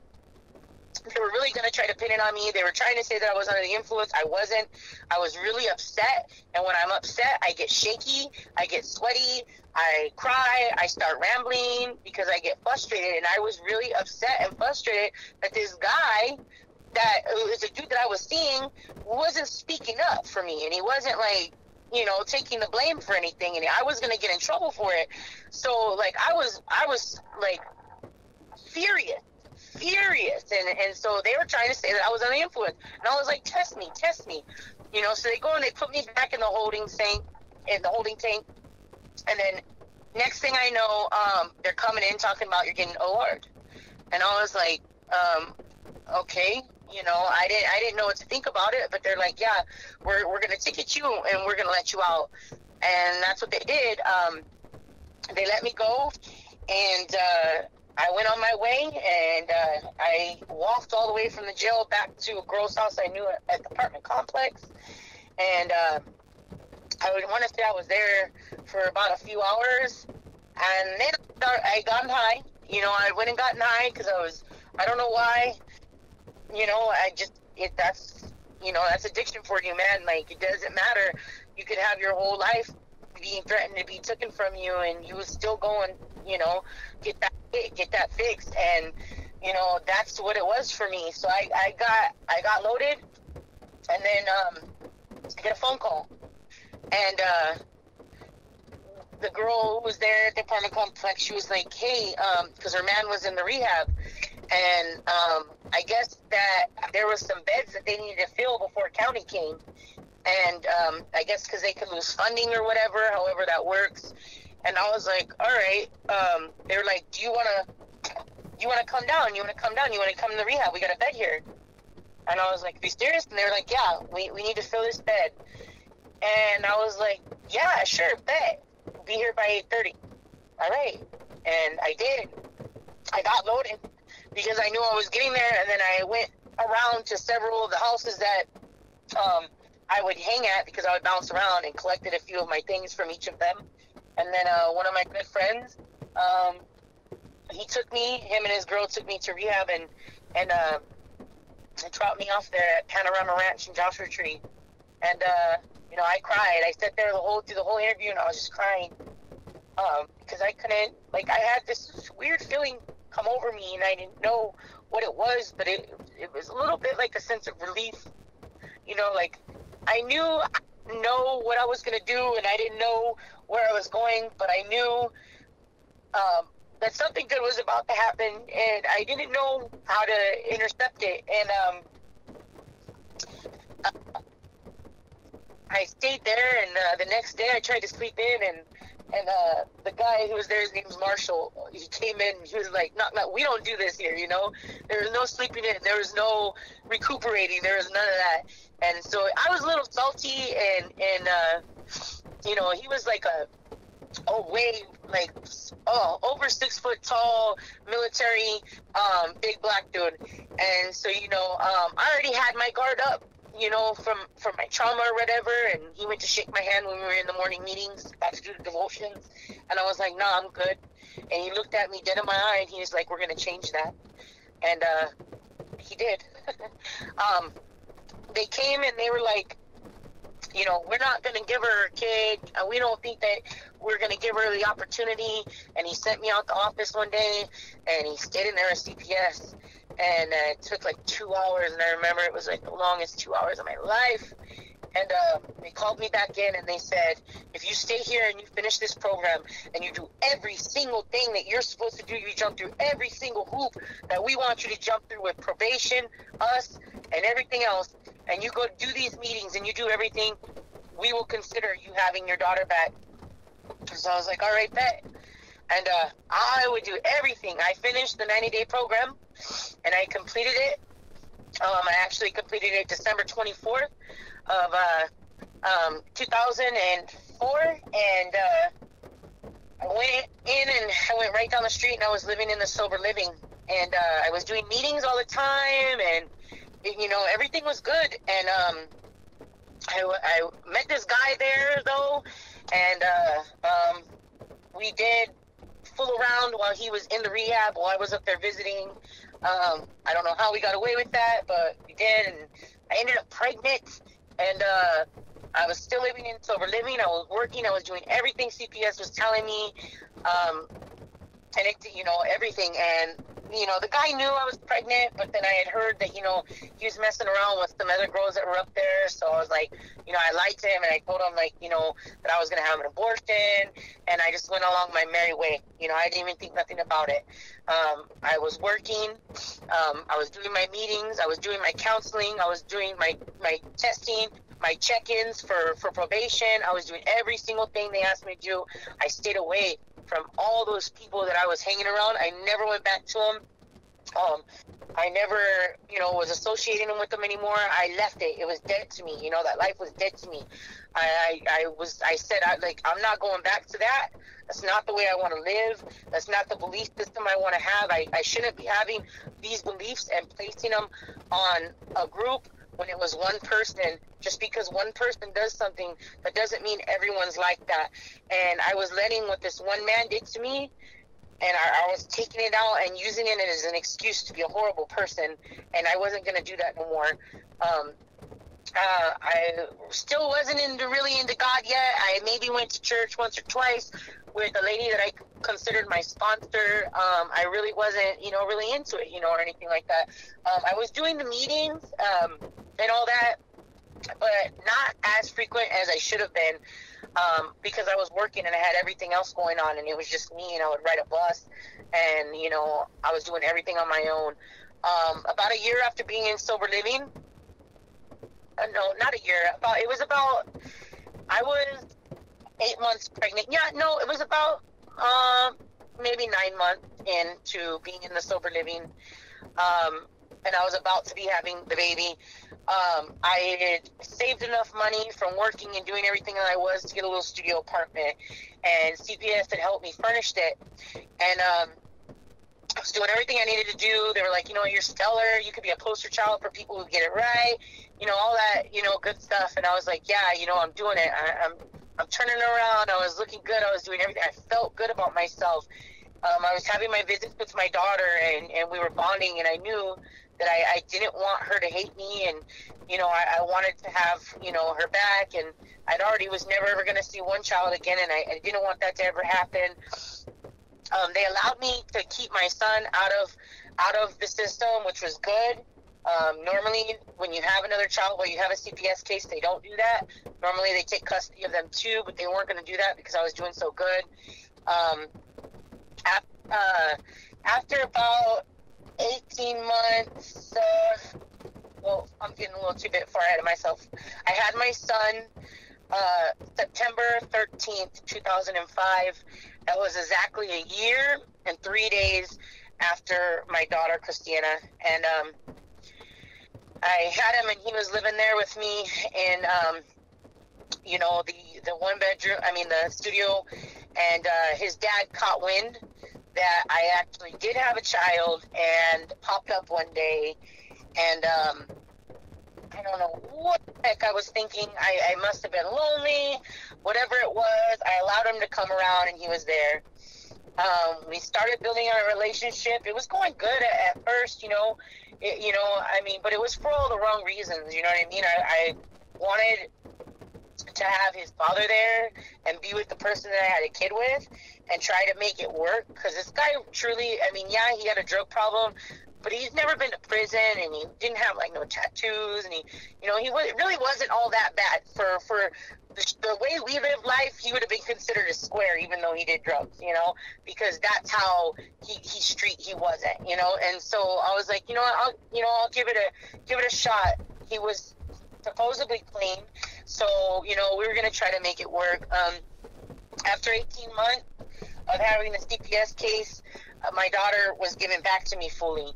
they were really going to try to pin it on me. They were trying to say that I was under the influence. I wasn't. I was really upset. And when I'm upset, I get shaky, I get sweaty, I cry, I start rambling because I get frustrated. And I was really upset and frustrated that this guy that was a dude that I was seeing wasn't speaking up for me. And he wasn't like, you know, taking the blame for anything. And I was going to get in trouble for it. So, like, I was, I was like, furious, furious. And, and so they were trying to say that I was under influence. And I was like, test me, test me. You know, so they go and they put me back in the holding tank, in the holding tank. And then next thing I know, um, they're coming in talking about you're getting OR'd. And I was like, um, okay, you know, I didn't I didn't know what to think about it, but they're like, yeah, we're we're gonna ticket you and we're gonna let you out, and that's what they did. Um, they let me go, and uh, I went on my way and uh, I walked all the way from the jail back to a girl's house I knew at the apartment complex. And uh, I would want to say I was there for about a few hours. And then I got high. You know, I went and got high because I was, I don't know why. You know, I just, it, that's, you know, that's addiction for you, man. Like, it doesn't matter. You could have your whole life being threatened to be taken from you and you was still going, you know, get that get that fixed. And you know that's what it was for me. So i, I got i got loaded and then um, I get a phone call. And uh, the girl who was there at the apartment complex she was like hey because um, her man was in the rehab. And um, i guess that there was some beds that they needed to fill before county came. And um, i guess because they could lose funding or whatever however that works and I was like, all right. Um, they were like, do you want to, you want to come down? You want to come down? You want to come to the rehab? We got a bed here. And I was like, be serious? And they were like, yeah, we, we need to fill this bed. And I was like, yeah, sure, bet. Be here by 8.30. All right. And I did. I got loaded because I knew I was getting there. And then I went around to several of the houses that um, I would hang at because I would bounce around and collected a few of my things from each of them. And then uh, one of my good friends, um, he took me, him and his girl took me to rehab and and uh, dropped me off there at Panorama Ranch in Joshua Tree. And uh, you know, I cried. I sat there the whole through the whole interview and I was just crying um, because I couldn't like I had this weird feeling come over me and I didn't know what it was, but it it was a little bit like a sense of relief. You know, like I knew know what I was gonna do and I didn't know where I was going, but I knew um, that something good was about to happen, and I didn't know how to intercept it. And um, I stayed there, and uh, the next day I tried to sleep in, and and uh, the guy who was there, his name was Marshall. He came in. He was like, "Not, not. We don't do this here. You know, there was no sleeping in. There was no recuperating. There was none of that." And so I was a little salty, and and uh, you know, he was like a oh way like oh over six foot tall military um big black dude and so you know um i already had my guard up you know, from from my trauma or whatever. And he went to shake my hand when we were in the morning meetings, about to do the devotions, and I was like, "No, I'm good." And he looked at me dead in my eye, and he was like, "We're gonna change that," and uh, he did. um, they came and they were like, you know, we're not going to give her a kid. Uh, we don't think that we're going to give her the opportunity. And he sent me out the office one day and he stayed in there at CPS. And uh, it took like two hours. And I remember it was like the longest two hours of my life. And uh, they called me back in and they said, if you stay here and you finish this program and you do every single thing that you're supposed to do, you jump through every single hoop that we want you to jump through with probation, us, and everything else, and you go do these meetings and you do everything, we will consider you having your daughter back. So I was like, all right, bet. And uh, I would do everything. I finished the 90 day program and I completed it. Um, I actually completed it December 24th of uh, um, 2004. And uh, I went in and I went right down the street and I was living in the sober living. And uh, I was doing meetings all the time and you know, everything was good. And um, I, I met this guy there though, and uh, um, we did fool around while he was in the rehab while I was up there visiting. Um, I don't know how we got away with that, but we did, and I ended up pregnant, and uh, I was still living in sober living. I was working. I was doing everything CPS was telling me, um, and it, you know, everything. And you know, the guy knew I was pregnant, but then I had heard that, you know, he was messing around with some other girls that were up there. So I was like, you know, I liked him and I told him, like, you know, that I was going to have an abortion. And I just went along my merry way. You know, I didn't even think nothing about it. Um, I was working. Um, I was doing my meetings. I was doing my counseling. I was doing my, my testing my check-ins for, for probation. I was doing every single thing they asked me to do. I stayed away from all those people that I was hanging around. I never went back to them. Um, I never, you know, was associating with them anymore. I left it. It was dead to me. You know, that life was dead to me. I, I, I was, I said, I, like, I'm not going back to that. That's not the way I want to live. That's not the belief system I want to have. I, I shouldn't be having these beliefs and placing them on a group when it was one person. Just because one person does something, that doesn't mean everyone's like that. And I was letting what this one man did to me, and I, I was taking it out and using it as an excuse to be a horrible person. And I wasn't going to do that no more. Um, uh, I still wasn't into really into God yet. I maybe went to church once or twice with a lady that I considered my sponsor. Um, I really wasn't, you know, really into it, you know, or anything like that. Um, I was doing the meetings um, and all that, but not as frequent as I should have been um, because I was working and I had everything else going on, and it was just me. And I would ride a bus, and you know, I was doing everything on my own. Um, about a year after being in sober living, uh, no, not a year. About it was about I was eight months pregnant. Yeah, no, it was about uh, maybe nine months into being in the sober living, um, and I was about to be having the baby. Um, I had saved enough money from working and doing everything that I was to get a little studio apartment, and CPS had helped me furnish it, and um, I was doing everything I needed to do. They were like, you know, you're stellar. You could be a poster child for people who get it right. You know, all that, you know, good stuff. And I was like, yeah, you know, I'm doing it. I, I'm, I'm turning around. I was looking good. I was doing everything. I felt good about myself. Um, I was having my visits with my daughter, and, and we were bonding. And I knew that I, I didn't want her to hate me, and you know, I, I wanted to have you know her back. And I'd already was never ever going to see one child again, and I, I didn't want that to ever happen. Um, they allowed me to keep my son out of out of the system, which was good. Um, normally, when you have another child where you have a CPS case, they don't do that. Normally, they take custody of them too, but they weren't going to do that because I was doing so good. Um, ap- uh, after about 18 months, uh, well, I'm getting a little too bit far ahead of myself. I had my son uh, September 13th, 2005. That was exactly a year and three days after my daughter Christiana, and um, I had him, and he was living there with me in, um, you know, the the one bedroom. I mean, the studio, and uh, his dad caught wind that I actually did have a child, and popped up one day, and um, I don't know what the heck I was thinking. I, I must have been lonely, whatever it was. I allowed him to come around, and he was there. Um, we started building our relationship. It was going good at, at first, you know. It, you know, I mean, but it was for all the wrong reasons. You know what I mean? I, I wanted to have his father there and be with the person that I had a kid with and try to make it work. Because this guy truly, I mean, yeah, he had a drug problem, but he's never been to prison and he didn't have like no tattoos and he, you know, he was, really wasn't all that bad for for the, the way we live life. He would have been considered a square even though he did drugs, you know, because that's how he he street he wasn't, you know. And so I was like, you know, what, I'll you know I'll give it a give it a shot. He was supposedly clean, so you know we were gonna try to make it work. Um, after 18 months of having the CPS case, uh, my daughter was given back to me fully.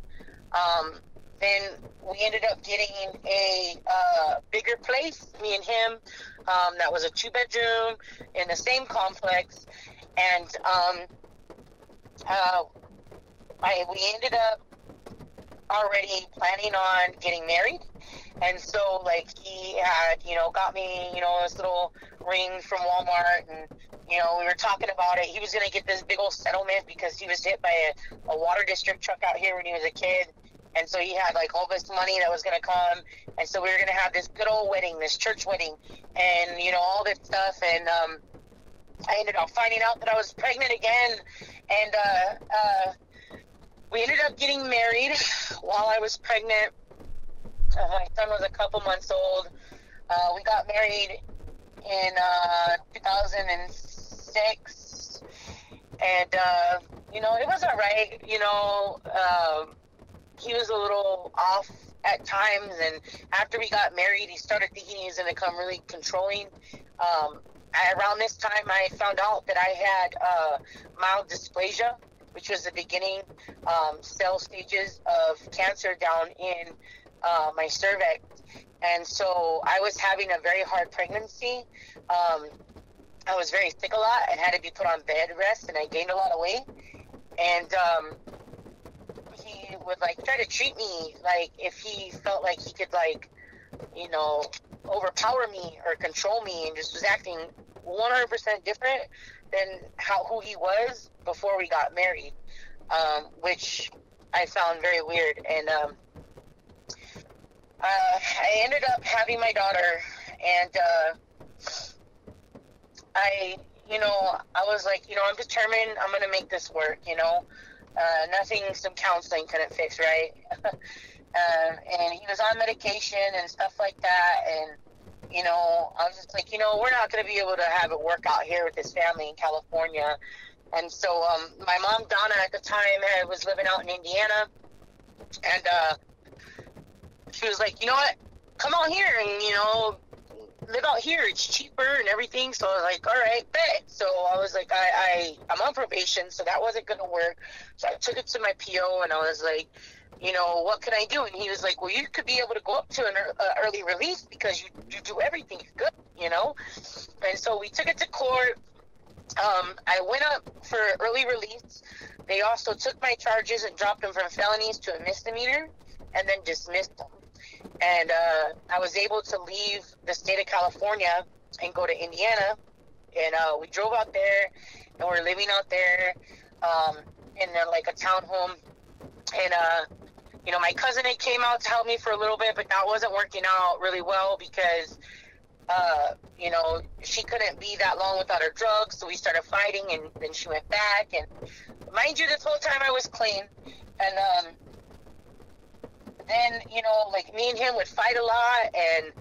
Um, then we ended up getting a uh, bigger place, me and him. Um, that was a two bedroom in the same complex, and um, uh, I we ended up already planning on getting married. And so, like, he had, you know, got me, you know, this little ring from Walmart, and you know, we were talking about it. He was gonna get this big old settlement because he was hit by a, a water district truck out here when he was a kid, and so he had like all this money that was gonna come, and so we were gonna have this good old wedding, this church wedding, and you know all this stuff, and um, I ended up finding out that I was pregnant again, and uh, uh, we ended up getting married while I was pregnant. Uh, my son was a couple months old. Uh, we got married in uh, 2006, and uh, you know it was all right. You know, uh, he was a little off at times, and after we got married, he started thinking he was going to become really controlling. Um, around this time, I found out that I had uh, mild dysplasia, which was the beginning um, cell stages of cancer down in uh, my cervix. And so I was having a very hard pregnancy. Um, I was very sick a lot and had to be put on bed rest, and I gained a lot of weight. And um, he would like try to treat me like if he felt like he could like, you know, overpower me or control me, and just was acting 100% different than how who he was before we got married, um, which I found very weird. And um, uh, I ended up having my daughter, and uh, I, you know, I was like, you know, I'm determined. I'm gonna make this work. You know, uh, nothing some counseling couldn't fix, right? uh, and he was on medication and stuff like that, and you know, I was just like, you know, we're not going to be able to have it work out here with his family in California. And so um, my mom, Donna, at the time, I was living out in Indiana. And uh, she was like, you know what? Come out here and, you know, live out here. It's cheaper and everything. So I was like, all right, bet. So I was like, I, I, I'm on probation, so that wasn't going to work. So I took it to my PO and I was like, you know, what can I do? And he was like, well, you could be able to go up to an uh, early release because you, you do everything good, you know? And so we took it to court. Um, I went up for early release. They also took my charges and dropped them from felonies to a misdemeanor and then dismissed them. And uh, I was able to leave the state of California and go to Indiana. And uh, we drove out there and we're living out there um, in the, like a townhome. And uh, you know, my cousin it came out to help me for a little bit, but that wasn't working out really well because, uh, you know, she couldn't be that long without her drugs. So we started fighting, and then she went back. And mind you, this whole time I was clean, and um, then you know, like me and him would fight a lot, and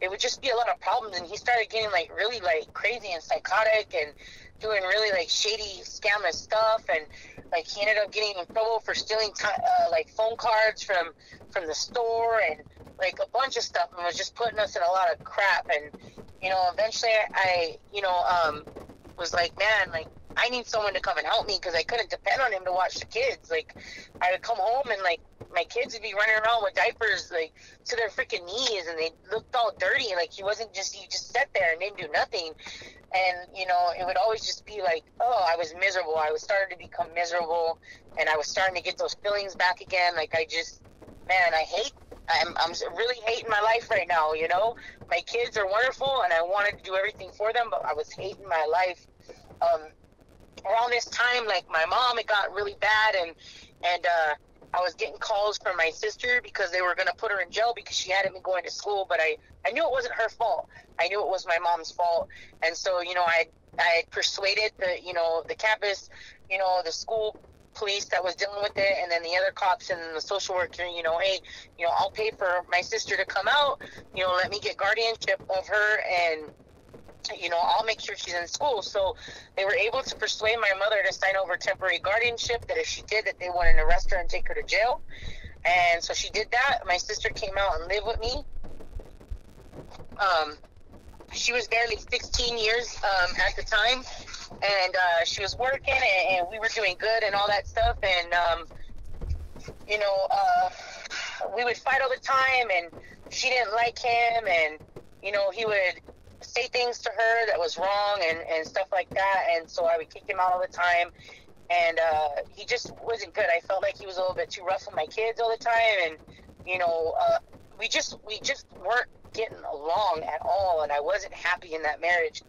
it would just be a lot of problems. And he started getting like really like crazy and psychotic, and doing really like shady, scammer stuff, and like he ended up getting in trouble for stealing t- uh, like phone cards from from the store and like a bunch of stuff and was just putting us in a lot of crap. And you know eventually I you know um was like man like I need someone to come and help me because I couldn't depend on him to watch the kids. Like I would come home and like my kids would be running around with diapers like to their freaking knees and they looked all dirty. Like he wasn't just he just sat there and didn't do nothing and you know it would always just be like oh i was miserable i was starting to become miserable and i was starting to get those feelings back again like i just man i hate I'm, I'm really hating my life right now, you know? My kids are wonderful and I wanted to do everything for them, but I was hating my life. Um, around this time, like my mom, it got really bad and, and, uh, I was getting calls from my sister because they were going to put her in jail because she hadn't been going to school, but I, I knew it wasn't her fault. I knew it was my mom's fault. And so, you know, I, I persuaded the, you know, the campus, you know, the school police that was dealing with it, and then the other cops and the social worker, you know, hey, you know, I'll pay for my sister to come out, you know, let me get guardianship of her, and you know, I'll make sure she's in school. So they were able to persuade my mother to sign over temporary guardianship. That if she did, that they wouldn't arrest her and take her to jail. And so she did that. My sister came out and lived with me. Um, she was barely 16 years um, at the time, and uh, she was working and, and, we were doing good and all that stuff and um, you know uh, we would fight all the time and she didn't like him and you know he would say things to her that was wrong and, and stuff like that and so I would kick him out all the time. And uh, he just wasn't good. I felt like he was a little bit too rough with my kids all the time and you know uh, we just we just weren't getting along at all and I wasn't happy in that marriage.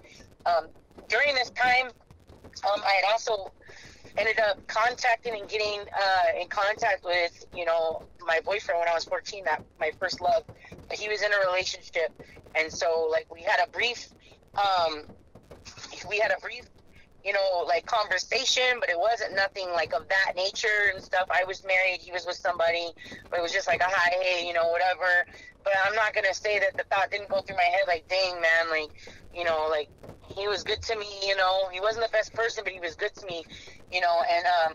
Um, during this time, um, I had also ended up contacting and getting uh, in contact with, you know, my boyfriend when I was 14, that my first love. He was in a relationship, and so like we had a brief, um, we had a brief, you know, like conversation, but it wasn't nothing like of that nature and stuff. I was married, he was with somebody, but it was just like a hi, hey, you know, whatever. But I'm not gonna say that the thought didn't go through my head, like, dang, man, like, you know, like he was good to me. You know, he wasn't the best person, but he was good to me. You know, and um,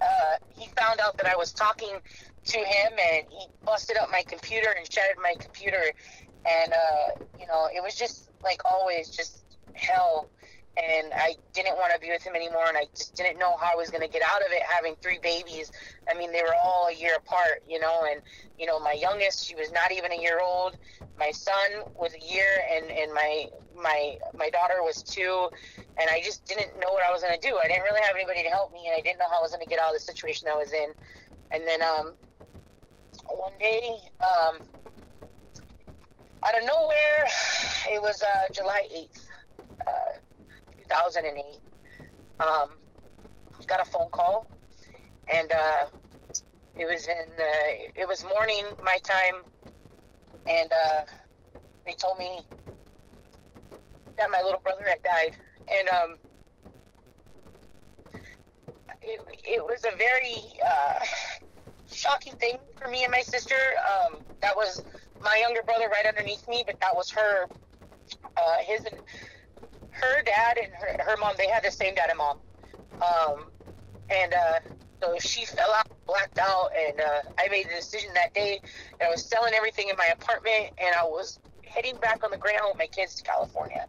uh, he found out that I was talking to him, and he busted up my computer and shattered my computer. And uh, you know, it was just like always, just hell. And I didn't want to be with him anymore, and I just didn't know how I was going to get out of it. Having three babies, I mean, they were all a year apart, you know. And you know, my youngest, she was not even a year old. My son was a year, and and my my my daughter was two, and I just didn't know what I was going to do. I didn't really have anybody to help me, and I didn't know how I was going to get out of the situation I was in. And then um, one day, um, out of nowhere, it was uh, July eighth, uh, two thousand and eight. Um, got a phone call, and uh, it was in it was morning my time, and uh, they told me that my little brother had died, and um, it, it was a very uh, shocking thing for me and my sister. Um, that was my younger brother right underneath me, but that was her, uh, his and her dad and her, her mom. They had the same dad and mom, um, and uh, so she fell out, blacked out, and uh, I made the decision that day. that I was selling everything in my apartment, and I was heading back on the Greyhound with my kids to California.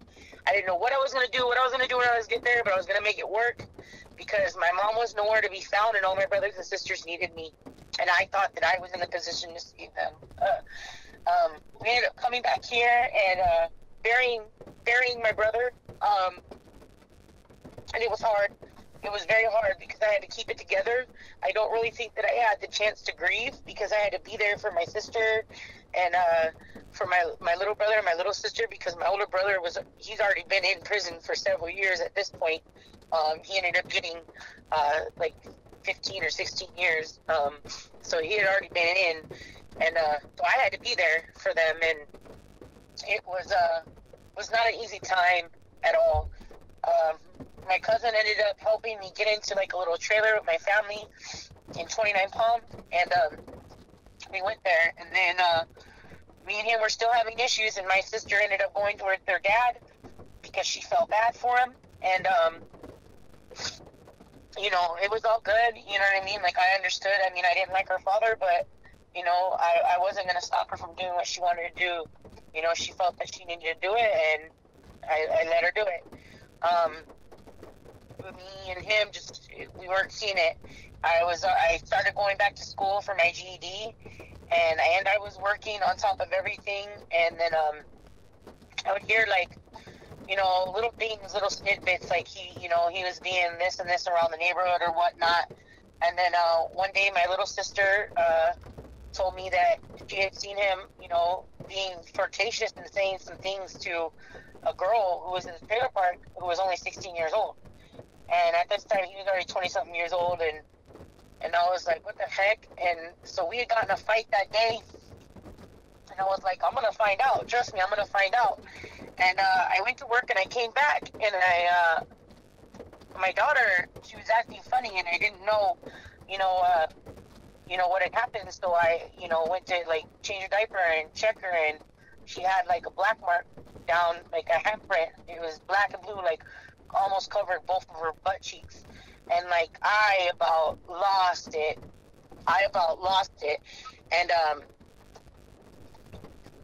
I didn't know what I was going to do, what I was going to do when I was get there, but I was going to make it work because my mom was nowhere to be found, and all my brothers and sisters needed me, and I thought that I was in the position to save them. Uh, um, we ended up coming back here and uh, burying burying my brother, um, and it was hard. It was very hard because I had to keep it together. I don't really think that I had the chance to grieve because I had to be there for my sister and uh, for my my little brother and my little sister because my older brother was he's already been in prison for several years at this point. Um, he ended up getting uh, like 15 or 16 years, um, so he had already been in, and uh, so I had to be there for them, and it was uh, was not an easy time at all. Um, my cousin ended up helping me get into like a little trailer with my family in 29 Palm, and um, we went there, and then uh, me and him were still having issues, and my sister ended up going with their dad because she felt bad for him, and um, you know, it was all good. You know what I mean? Like I understood. I mean, I didn't like her father, but you know, I, I wasn't gonna stop her from doing what she wanted to do. You know, she felt that she needed to do it, and I, I let her do it. Um, me and him just we weren't seeing it. I was uh, I started going back to school for my GED, and and I was working on top of everything. And then um, I would hear like, you know, little things, little snippets, like he, you know, he was being this and this around the neighborhood or whatnot. And then uh, one day, my little sister uh, told me that she had seen him, you know, being flirtatious and saying some things to a girl who was in the trailer park who was only 16 years old. And at this time, he was already 20 something years old, and and I was like, what the heck? And so we had gotten a fight that day, and I was like, I'm gonna find out. Trust me, I'm gonna find out. And uh, I went to work, and I came back, and I, uh, my daughter, she was acting funny, and I didn't know, you know, uh, you know what had happened. So I, you know, went to like change her diaper and check her, and she had like a black mark down, like a handprint. It was black and blue, like almost covered both of her butt cheeks. And like I about lost it. I about lost it. And um,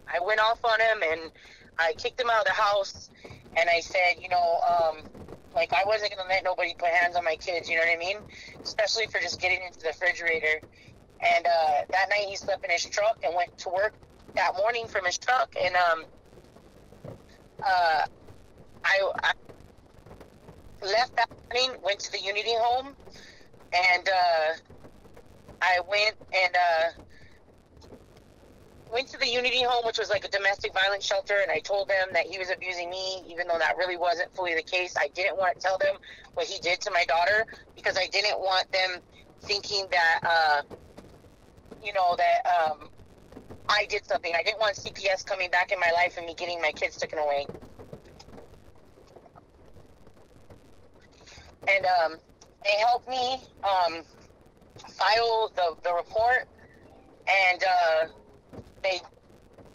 I went off on him and I kicked him out of the house. And I said, you know, um, like I wasn't gonna let nobody put hands on my kids. You know what I mean? Especially for just getting into the refrigerator. And uh, that night he slept in his truck and went to work that morning from his truck. And um, uh, I, I left that morning, went to the Unity home, and uh, I went and uh, went to the Unity home, which was like a domestic violence shelter, and I told them that he was abusing me, even though that really wasn't fully the case. I didn't want to tell them what he did to my daughter because I didn't want them thinking that, uh, you know, that um, I did something. I didn't want CPS coming back in my life and me getting my kids taken away. and um, they helped me um, file the, the report, and uh, they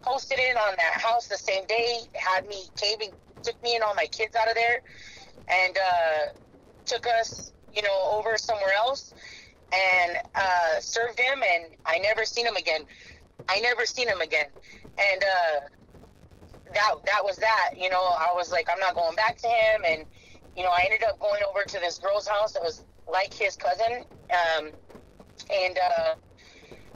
posted it on that house the same day. Had me came and took me and all my kids out of there, and uh, took us, you know, over somewhere else, and uh, served him. And I never seen him again. I never seen him again, and uh, that that was that. You know, I was like, I'm not going back to him, and you know, I ended up going over to this girl's house that was like his cousin, um, and uh,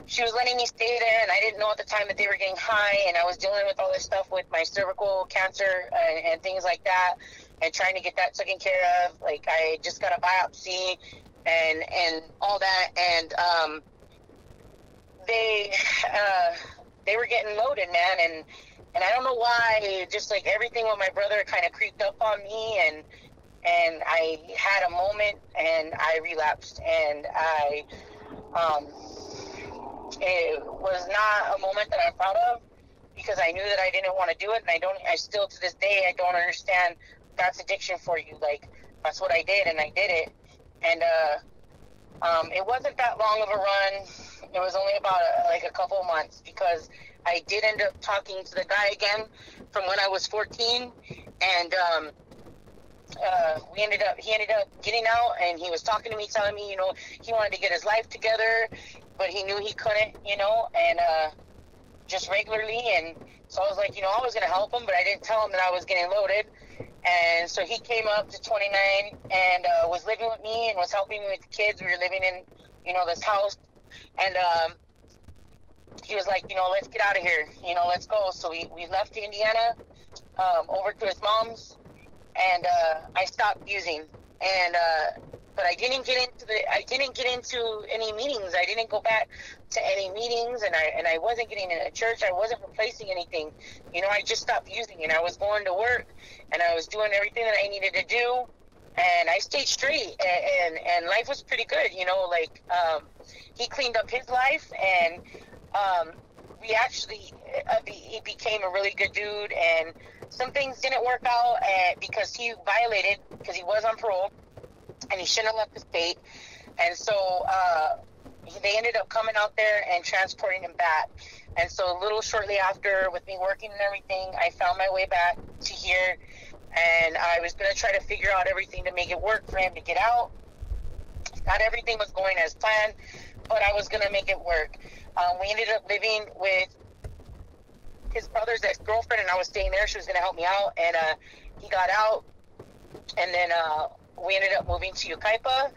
she was letting me stay there, and I didn't know at the time that they were getting high, and I was dealing with all this stuff with my cervical cancer and, and things like that, and trying to get that taken care of. Like I just got a biopsy, and and all that, and um, they uh, they were getting loaded, man, and and I don't know why, just like everything with my brother kind of creeped up on me, and and I had a moment and I relapsed and I um, it was not a moment that I'm proud of because I knew that I didn't want to do it and I don't I still to this day I don't understand that's addiction for you like that's what I did and I did it and uh, um, it wasn't that long of a run. It was only about a, like a couple months because I did end up talking to the guy again from when I was 14 and um, uh, we ended up he ended up getting out and he was talking to me telling me you know he wanted to get his life together but he knew he couldn't you know and uh, just regularly. And so I was like you know I was gonna help him but I didn't tell him that I was getting loaded and so he came up to 29 and uh, was living with me and was helping me with the kids. We were living in you know this house. And um, he was like you know let's get out of here. You know let's go. So we, we left Indiana um, over to his mom's. And uh, I stopped using. And uh, but I didn't get into the I didn't get into any meetings. I didn't go back to any meetings, and I and I wasn't getting in a church. I wasn't replacing anything. You know, I just stopped using, and I was going to work, and I was doing everything that I needed to do, and I stayed straight, and and, and life was pretty good. You know, like um, he cleaned up his life, and um, we actually uh, he became a really good dude, and some things didn't work out uh, because he violated because he was on parole and he shouldn't have left the state. And so uh, they ended up coming out there and transporting him back. And so a little shortly after, with me working and everything, I found my way back to here, and I was gonna try to figure out everything to make it work for him to get out. Not everything was going as planned, but I was gonna make it work. Um, we ended up living with his brother's ex girlfriend, and I was staying there. She was going to help me out, and uh, he got out, and then uh, we ended up moving to Yucaipa,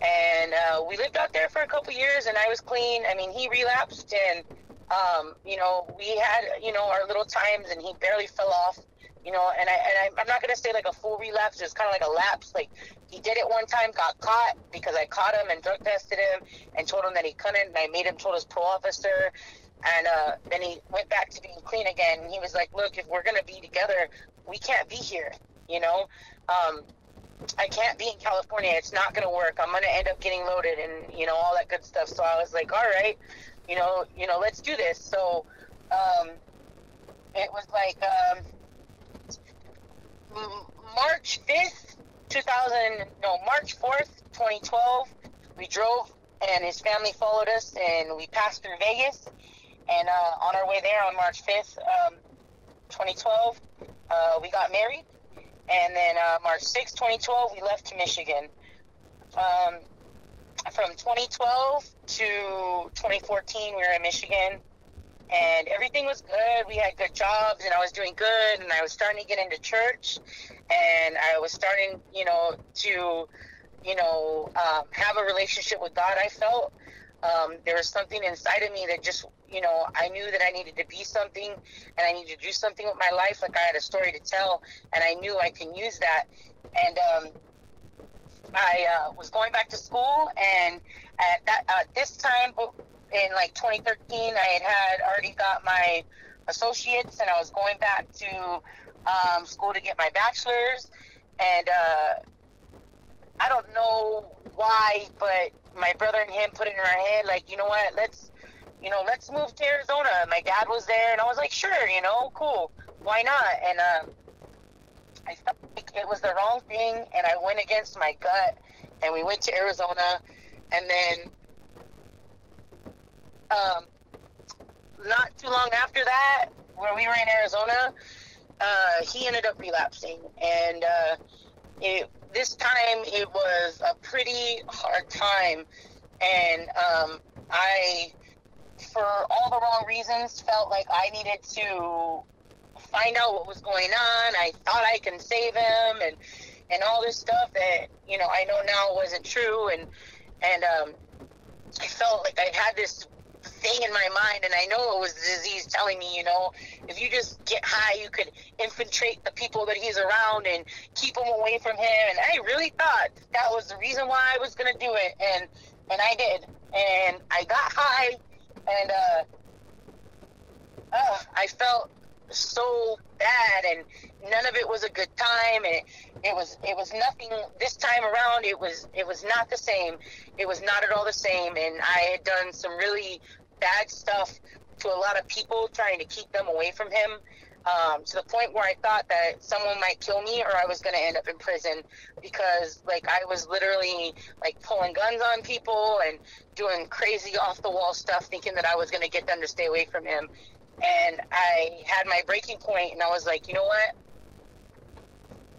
and uh, we lived out there for a couple years, and I was clean. I mean, he relapsed, and um, you know, we had you know our little times, and he barely fell off. you know, and I and I, I'm not gonna say like a full relapse, just kind of like a lapse. Like he did it one time, got caught because I caught him and drug tested him and told him that he couldn't, and I made him told his pro officer, and uh, then he went back to being clean again. And he was like, "Look, if we're gonna be together, we can't be here, you know." Um, I can't be in California. It's not going to work. I'm going to end up getting loaded and, you know, all that good stuff. So I was like, all right, you know, you know, let's do this. So um, it was like um, March 5th, 2000, no, March 4th, 2012. We drove and his family followed us and we passed through Vegas. And uh, on our way there on March 5th, um, 2012, uh, we got married and then uh, March 6, 2012, we left to Michigan. Um, from 2012 to 2014, we were in Michigan, and everything was good. We had good jobs, and I was doing good, and I was starting to get into church, and I was starting, you know, to, you know, um, have a relationship with God. I felt um, there was something inside of me that just, you know, I knew that I needed to be something and I needed to do something with my life. Like I had a story to tell and I knew I can use that. And um, I uh, was going back to school and at that at this time in like 2013, I had had already got my associates and I was going back to um, school to get my bachelor's. And uh, I don't know why, but my brother and him put it in our head, like, you know what, let's, you know, let's move to Arizona. My dad was there, and I was like, sure, you know, cool, why not? And um, I felt like it was the wrong thing, and I went against my gut, and we went to Arizona, and then, um, not too long after that, where we were in Arizona, uh, he ended up relapsing, and uh, it this time it was a pretty hard time, and um, I, for all the wrong reasons, felt like I needed to find out what was going on. I thought I can save him, and and all this stuff that you know I know now wasn't true, and and um, I felt like I had this thing in my mind, and I know it was disease telling me, you know, if you just get high, you could infiltrate the people that he's around and keep them away from him. And I really thought that was the reason why I was gonna do it, and and I did. And I got high, and uh, uh I felt so bad, and none of it was a good time, and it, it was it was nothing. This time around, it was it was not the same. It was not at all the same, and I had done some really bad stuff to a lot of people, trying to keep them away from him. Um, to the point where I thought that someone might kill me or I was going to end up in prison because like I was literally like pulling guns on people and doing crazy off the wall stuff thinking that I was going to get them to stay away from him and I had my breaking point, and I was like, you know what?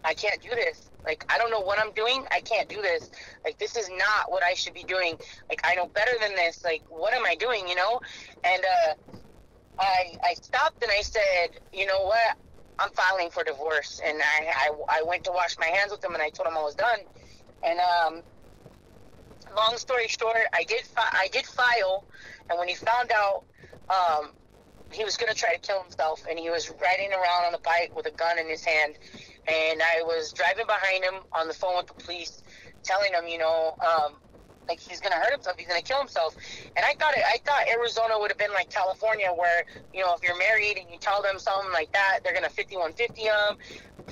I can't do this. Like, I don't know what I'm doing. I can't do this. Like, this is not what I should be doing. Like, I know better than this. Like, what am I doing? You know? And uh, I I stopped and I said, you know what? I'm filing for divorce. And I, I, I went to wash my hands with him, and I told him I was done. And um, long story short, I did fi- I did file, and when he found out, um, he was going to try to kill himself, and he was riding around on a bike with a gun in his hand. And I was driving behind him on the phone with the police, telling him, you know, um, like he's going to hurt himself, he's going to kill himself. And I thought it, I thought Arizona would have been like California, where you know if you're married and you tell them something like that, they're going to 5150 them.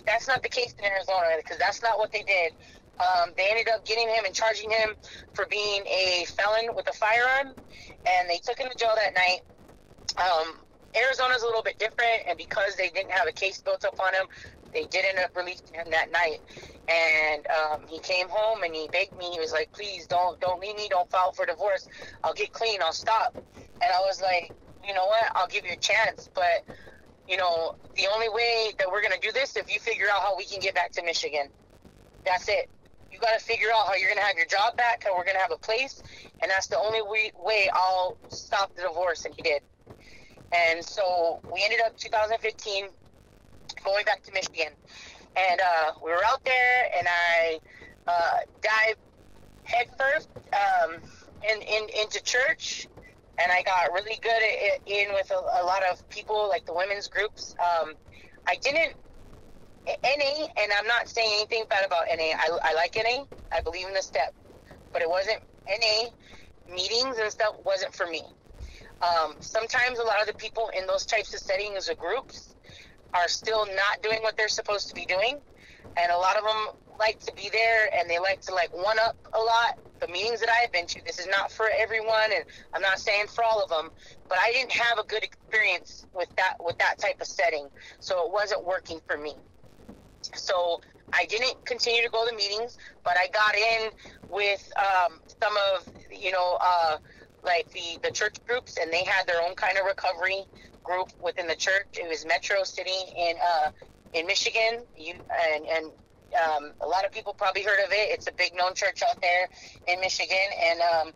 That's not the case in Arizona because that's not what they did. Um, they ended up getting him and charging him for being a felon with a firearm, and they took him to jail that night. Um, Arizona's a little bit different, and because they didn't have a case built up on him, they did end up releasing him that night. And um, he came home and he begged me. He was like, "Please don't, don't leave me. Don't file for divorce. I'll get clean. I'll stop." And I was like, "You know what? I'll give you a chance, but." You know, the only way that we're gonna do this if you figure out how we can get back to Michigan. That's it you got to figure out how you're going to have your job back, how we're going to have a place, and that's the only way, way I'll stop the divorce. And he did. And so we ended up 2015 going back to Michigan. And uh, we were out there, and I uh, dived headfirst um, in, in, into church. And I got really good at, in with a, a, lot of people, like the women's groups. Um, I didn't NA, and I'm not saying anything bad about NA. I, I like NA. I believe in the step, but it wasn't NA meetings and stuff wasn't for me. Um, sometimes a lot of the people in those types of settings or groups are still not doing what they're supposed to be doing, and a lot of them like to be there and they like to like one up a lot. The meetings that I've been to, this is not for everyone, and I'm not saying for all of them, but I didn't have a good experience with that with that type of setting, so it wasn't working for me. So I didn't continue to go to meetings, but I got in with um, some of you know uh, like the the church groups, and they had their own kind of recovery group within the church. It was Metro City in uh, in Michigan, you and and um, a lot of people probably heard of it. It's a big known church out there in Michigan, and um,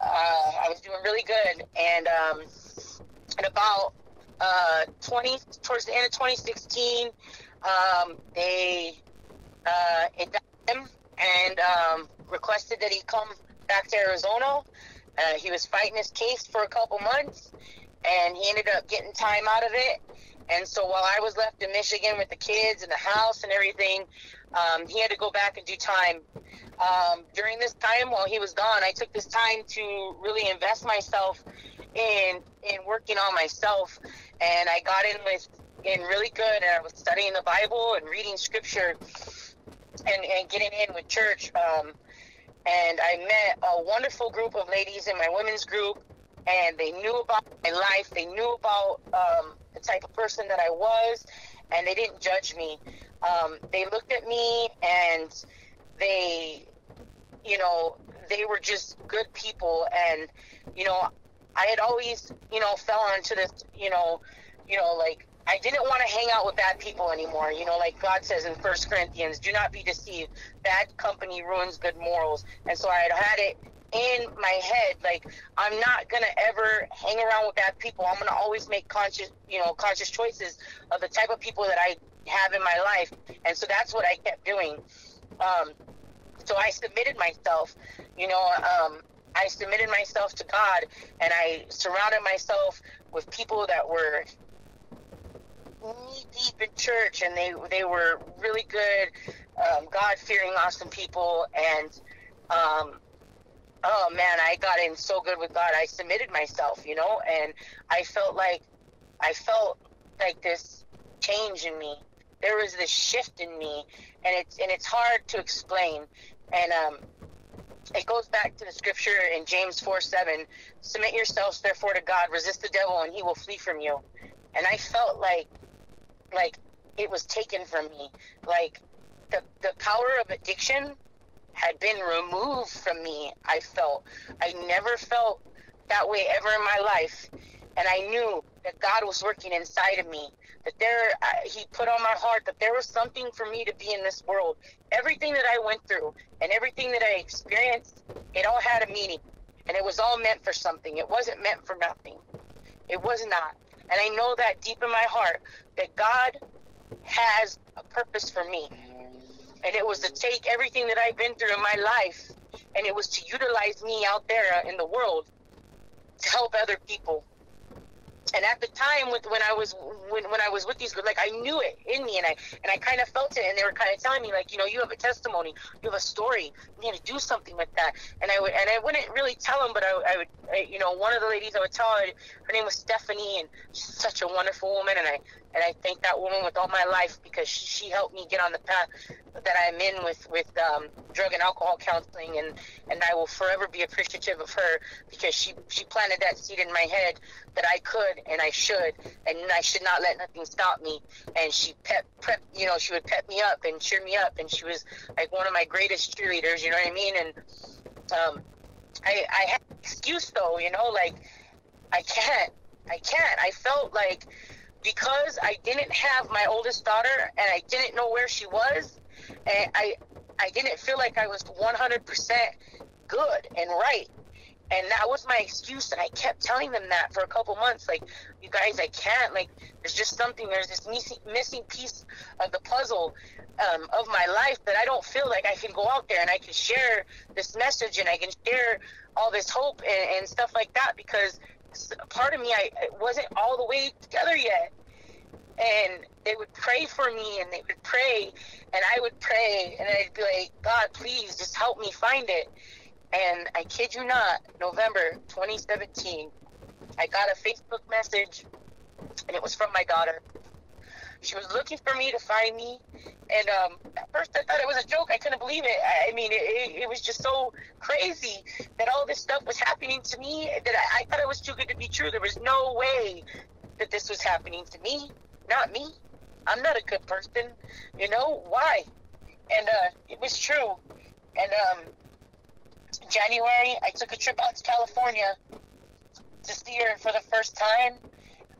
uh, I was doing really good. And um, in about uh, 20 towards the end of 2016, um, they uh, him and um, requested that he come back to Arizona. Uh, he was fighting his case for a couple months, and he ended up getting time out of it. And so while I was left in Michigan with the kids and the house and everything, um, he had to go back and do time. Um, during this time while he was gone, I took this time to really invest myself in in working on myself, and I got in with in really good. And I was studying the Bible and reading Scripture, and and getting in with church. Um, and I met a wonderful group of ladies in my women's group, and they knew about my life. They knew about um, the type of person that I was, and they didn't judge me. Um, they looked at me and they, you know, they were just good people. And, you know, I had always, you know, fell onto this, you know, you know, like I didn't want to hang out with bad people anymore. You know, like God says in First Corinthians, do not be deceived. Bad company ruins good morals. And so I had had it in my head like i'm not gonna ever hang around with bad people i'm gonna always make conscious you know conscious choices of the type of people that i have in my life. And so that's what I kept doing. Um, so I submitted myself, you know, um, I submitted myself to God and I surrounded myself with people that were knee deep in church and they, they were really good, um, God fearing, awesome people. And, um, oh man, I got in so good with God. I submitted myself, you know, and I felt like, I felt like this change in me there was this shift in me, and it's and it's hard to explain. And um, it goes back to the scripture in James four seven: "Submit yourselves therefore to God, resist the devil, and he will flee from you." And I felt like like it was taken from me, like the the power of addiction had been removed from me. I felt. I never felt that way ever in my life, and I knew that God was working inside of me that there uh, he put on my heart that there was something for me to be in this world. Everything that i went through and everything that i experienced it all had a meaning. And it was all meant for something. It wasn't meant for nothing. It was not and i know that deep in my heart that god has a purpose for me. And it was to take everything that i've been through in my life and it was to utilize me out there in the world to help other people and at the time with when I was when, when I was with these like I knew it in me and I and I kind of felt it and they were kind of telling me like you know you have a testimony you have a story you need to do something with that. And I would and I wouldn't really tell them but I, I would I, you know one of the ladies I would tell her her name was Stephanie and she's such a wonderful woman and I and I thank that woman with all my life because she, she helped me get on the path that I'm in with with um, drug and alcohol counseling, and and I will forever be appreciative of her because she she planted that seed in my head that I could and I should and I should not let nothing stop me. And she pep prep, you know, she would pep me up and cheer me up, and she was like one of my greatest cheerleaders. You know what I mean? And um, I I had excuse though, you know, like I can't, I can't. I felt like because I didn't have my oldest daughter and I didn't know where she was, and I I didn't feel like I was 100% good and right. And that was my excuse, and I kept telling them that for a couple months. Like, you guys, I can't. Like, there's just something. There's this missing, missing piece of the puzzle um, of my life that I don't feel like I can go out there and I can share this message and I can share all this hope and, and stuff like that because part of me I wasn't all the way together yet. and they would pray for me and they would pray and I would pray and I'd be like, God, please just help me find it. And I kid you not, November 2017, I got a Facebook message and it was from my daughter. She was looking for me to find me, and um, at first I thought it was a joke. I couldn't believe it. I mean, it, it, it was just so crazy that all this stuff was happening to me that I, I thought it was too good to be true. There was no way that this was happening to me, not me. I'm not a good person, you know why? And uh, it was true. And um, January, I took a trip out to California to see her for the first time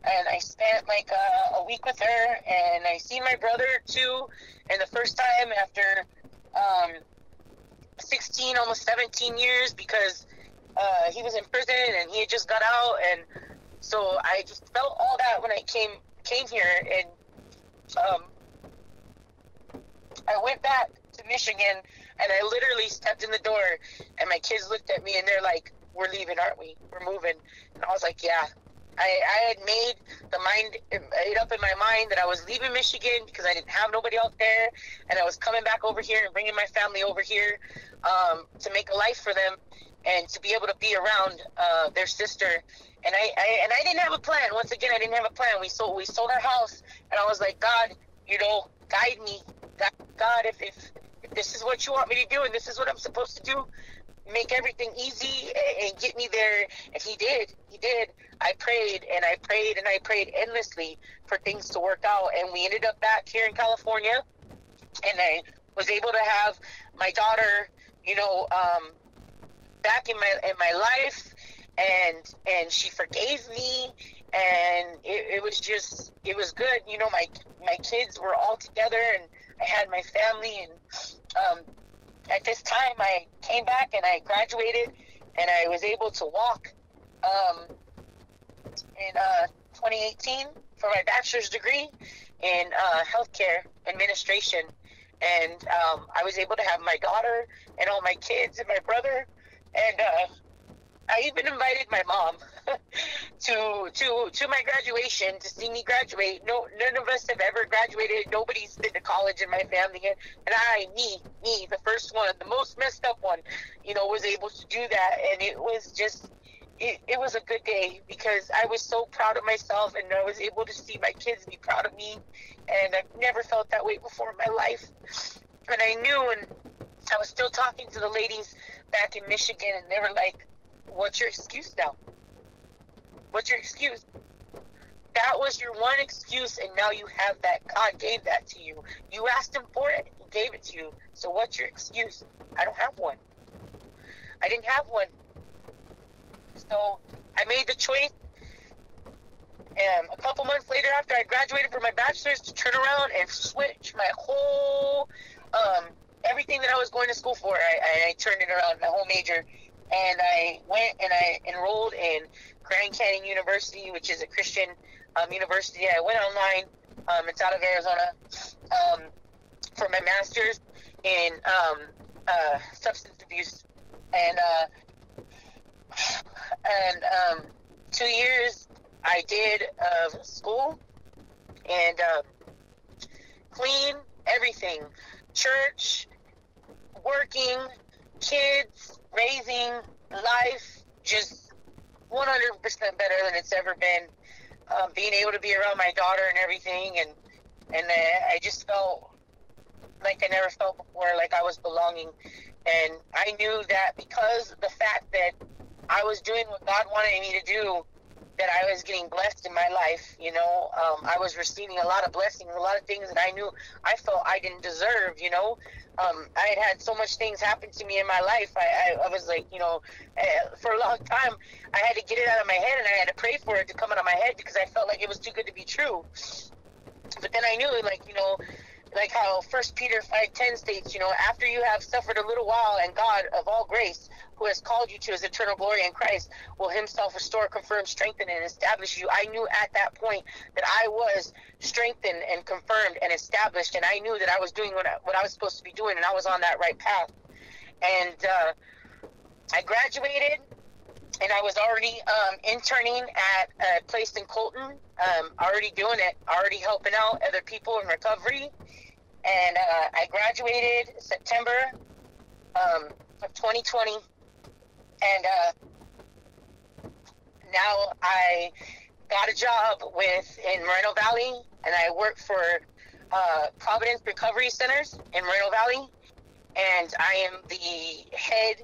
and I spent like a, a week with her, and I see my brother too. And the first time after um, 16, almost 17 years, because uh, he was in prison and he had just got out, and so I just felt all that when I came came here, and um, I went back to Michigan, and I literally stepped in the door, and my kids looked at me, and they're like, "We're leaving, aren't we? We're moving." And I was like, "Yeah." I, I had made the mind made up in my mind that I was leaving Michigan because I didn't have nobody out there, and I was coming back over here and bringing my family over here um, to make a life for them and to be able to be around uh, their sister. And I, I and I didn't have a plan. Once again, I didn't have a plan. We sold we sold our house, and I was like, God, you know, guide me, God, if if, if this is what you want me to do, and this is what I'm supposed to do, make everything easy and, get me there. And He did. He did. I prayed and I prayed and I prayed endlessly for things to work out. And we ended up back here in California, and I was able to have my daughter, you know, um, back in my in my life, and and she forgave me, and it, it was just it was good. You know, my my kids were all together, and I had my family, and um, at this time I came back and I graduated, and I was able to walk. Um, in uh, 2018 for my bachelor's degree in uh, healthcare administration. And um, I was able to have my daughter and all my kids and my brother. And uh, I even invited my mom to to to my graduation to see me graduate. No, none of us have ever graduated. Nobody's been to college in my family, and and I, me, me, the first one, the most messed up one, you know, was able to do that, and it was just it, it was a good day because I was so proud of myself and I was able to see my kids be proud of me. And I've never felt that way before in my life. And I knew, and I was still talking to the ladies back in Michigan, and they were like, What's your excuse now? What's your excuse? That was your one excuse, and now you have that. God gave that to you. You asked Him for it, He gave it to you. So, what's your excuse? I don't have one. I didn't have one. So I made the choice. And a couple months later, after I graduated from my bachelor's, to turn around and switch my whole um, everything that I was going to school for. I, I turned it around, my whole major, and I went and I enrolled in Grand Canyon University, which is a Christian um, university. I went online. Um, it's out of Arizona um, for my master's in um, uh, substance abuse, and uh, and um, two years I did of school and um, clean everything, church, working, kids, raising, life, just 100% better than it's ever been. Um, being able to be around my daughter and everything, and and I just felt like I never felt before, like I was belonging. And I knew that because the fact that I was doing what God wanted me to do, that I was getting blessed in my life. You know, um, I was receiving a lot of blessings, a lot of things that I knew I felt I didn't deserve. You know, um, I had had so much things happen to me in my life. I, I, I was like, you know, uh, for a long time, I had to get it out of my head and I had to pray for it to come out of my head because I felt like it was too good to be true. But then I knew, like, you know, like how First Peter five ten states, you know, after you have suffered a little while, and God of all grace, who has called you to His eternal glory in Christ, will Himself restore, confirm, strengthen, and establish you. I knew at that point that I was strengthened and confirmed and established, and I knew that I was doing what I, what I was supposed to be doing, and I was on that right path. And uh, I graduated, and I was already um, interning at a place in Colton, um, already doing it, already helping out other people in recovery. And uh, I graduated September um, of 2020, and uh, now I got a job with in Moreno Valley, and I work for uh, Providence Recovery Centers in Moreno Valley, and I am the head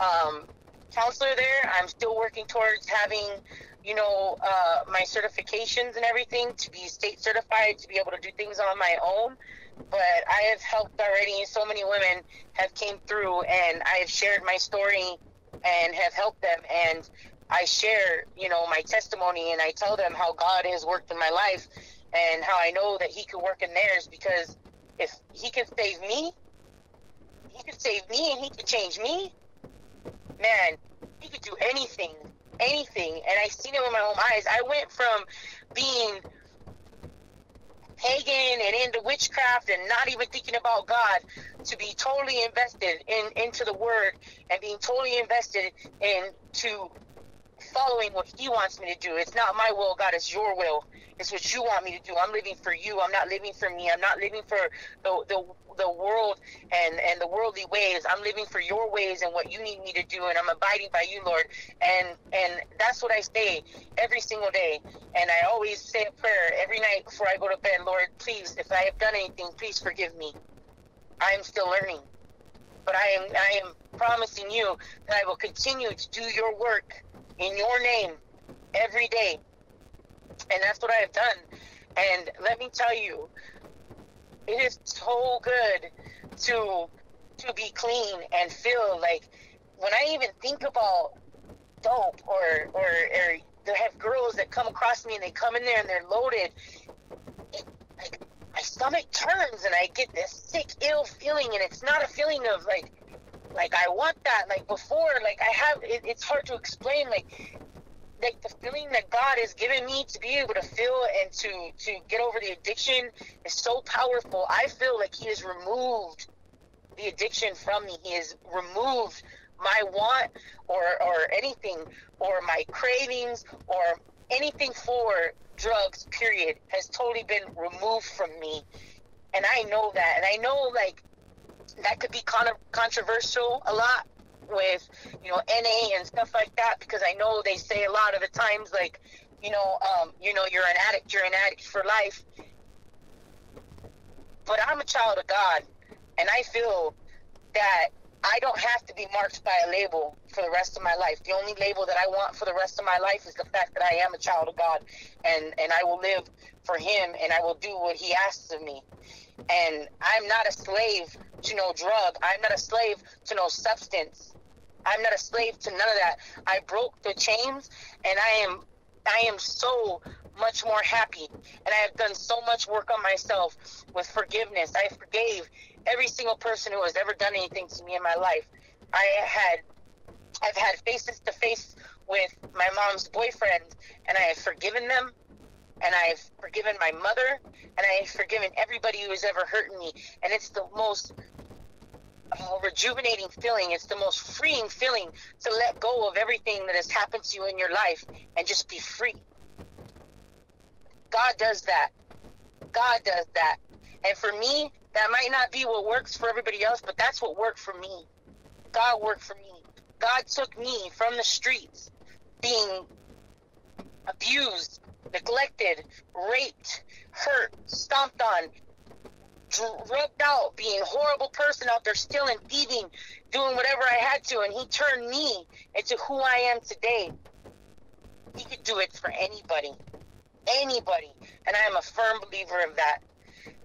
um, counselor there. I'm still working towards having, you know, uh, my certifications and everything to be state certified to be able to do things on my own. But I have helped already. So many women have came through, and I have shared my story and have helped them. And I share, you know, my testimony, and I tell them how God has worked in my life and how I know that He could work in theirs because if He can save me, He could save me, and He could change me man, he could do anything, anything. And I seen it with my own eyes. I went from being pagan and into witchcraft and not even thinking about God to be totally invested in into the word and being totally invested into following what he wants me to do. It's not my will, God, it's your will. It's what you want me to do. I'm living for you. I'm not living for me. I'm not living for the the the world and and the worldly ways. I'm living for your ways and what you need me to do, and I'm abiding by you, Lord. And and that's what I say every single day. And I always say a prayer every night before I go to bed. Lord, please, if I have done anything, please forgive me. I am still learning, but I am I am promising you that I will continue to do your work in your name every day. And that's what I have done. And let me tell you, it is so good to to be clean and feel like when I even think about dope or or, or to have girls that come across me and they come in there and they're loaded, it, like my stomach turns and I get this sick, ill feeling, and it's not a feeling of like like I want that. Like before, like I have, it, it's hard to explain. Like like the feeling that God has given me to be able to feel and to to get over the addiction is so powerful. I feel like He has removed the addiction from me. He has removed my want or or anything or my cravings or anything for drugs. Period has totally been removed from me, and I know that. And I know like that could be con- controversial a lot with you know NA and stuff like that because I know they say a lot of the times like you know um, you know you're an addict you're an addict for life but I'm a child of God and I feel that I don't have to be marked by a label for the rest of my life. The only label that I want for the rest of my life is the fact that I am a child of God and and I will live for him and I will do what he asks of me. And I'm not a slave to no drug. I'm not a slave to no substance. I'm not a slave to none of that. I broke the chains and I am I am so much more happy and I have done so much work on myself with forgiveness. I forgave every single person who has ever done anything to me in my life. I had I've had faces to face with my mom's boyfriend and I have forgiven them and I've forgiven my mother and I have forgiven everybody who has ever hurt me and it's the most uh, rejuvenating feeling. It's the most freeing feeling to let go of everything that has happened to you in your life and just be free. God does that. God does that. And for me, that might not be what works for everybody else, but that's what worked for me. God worked for me. God took me from the streets, being abused, neglected, raped, hurt, stomped on, drugged out, being horrible person out there, stealing, thieving, doing whatever I had to, and he turned me into who I am today. He could do it for anybody, anybody, and I am a firm believer of that.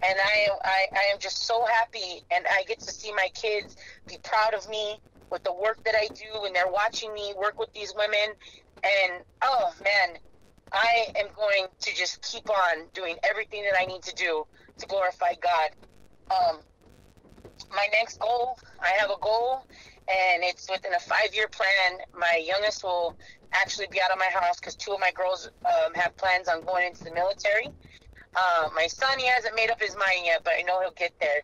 And I, I, I am just so happy, and I get to see my kids be proud of me with the work that I do, and they're watching me work with these women. And oh man, I am going to just keep on doing everything that I need to do to glorify God. Um, my next goal, I have a goal, and it's within a five-year plan. My youngest will actually be out of my house because two of my girls um, have plans on going into the military. Uh, my son, he hasn't made up his mind yet, but I know he'll get there.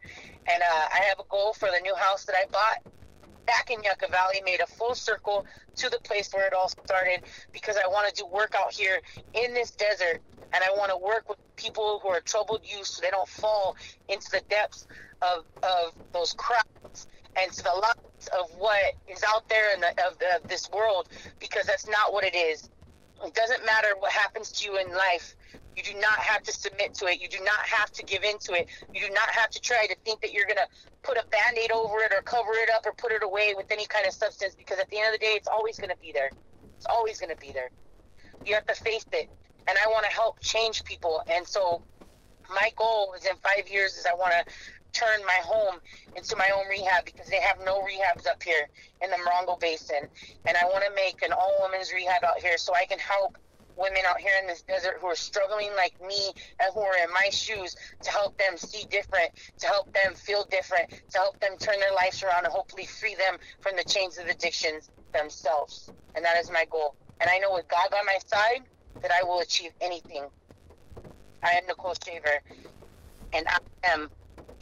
And uh, I have a goal for the new house that I bought. Back in Yucca Valley, made a full circle to the place where it all started because I want to do work out here in this desert and I want to work with people who are troubled youth so they don't fall into the depths of, of those crowds and to the lots of what is out there in the, of, the, of this world because that's not what it is. It doesn't matter what happens to you in life. You do not have to submit to it. You do not have to give in to it. You do not have to try to think that you're going to put a band aid over it or cover it up or put it away with any kind of substance because at the end of the day, it's always going to be there. It's always going to be there. You have to face it. And I want to help change people. And so my goal is in five years is I want to turn my home into my own rehab because they have no rehabs up here in the Morongo Basin. And I want to make an all women's rehab out here so I can help women out here in this desert who are struggling like me and who are in my shoes to help them see different, to help them feel different, to help them turn their lives around and hopefully free them from the chains of addictions themselves. And that is my goal. And I know with God by my side that I will achieve anything. I am Nicole Shaver, and I am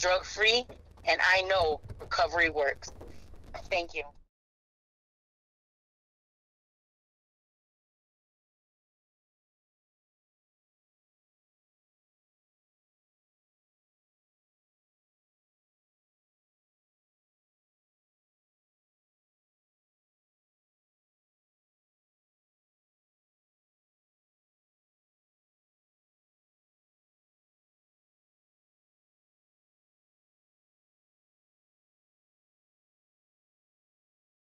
drug free, and I know recovery works. Thank you.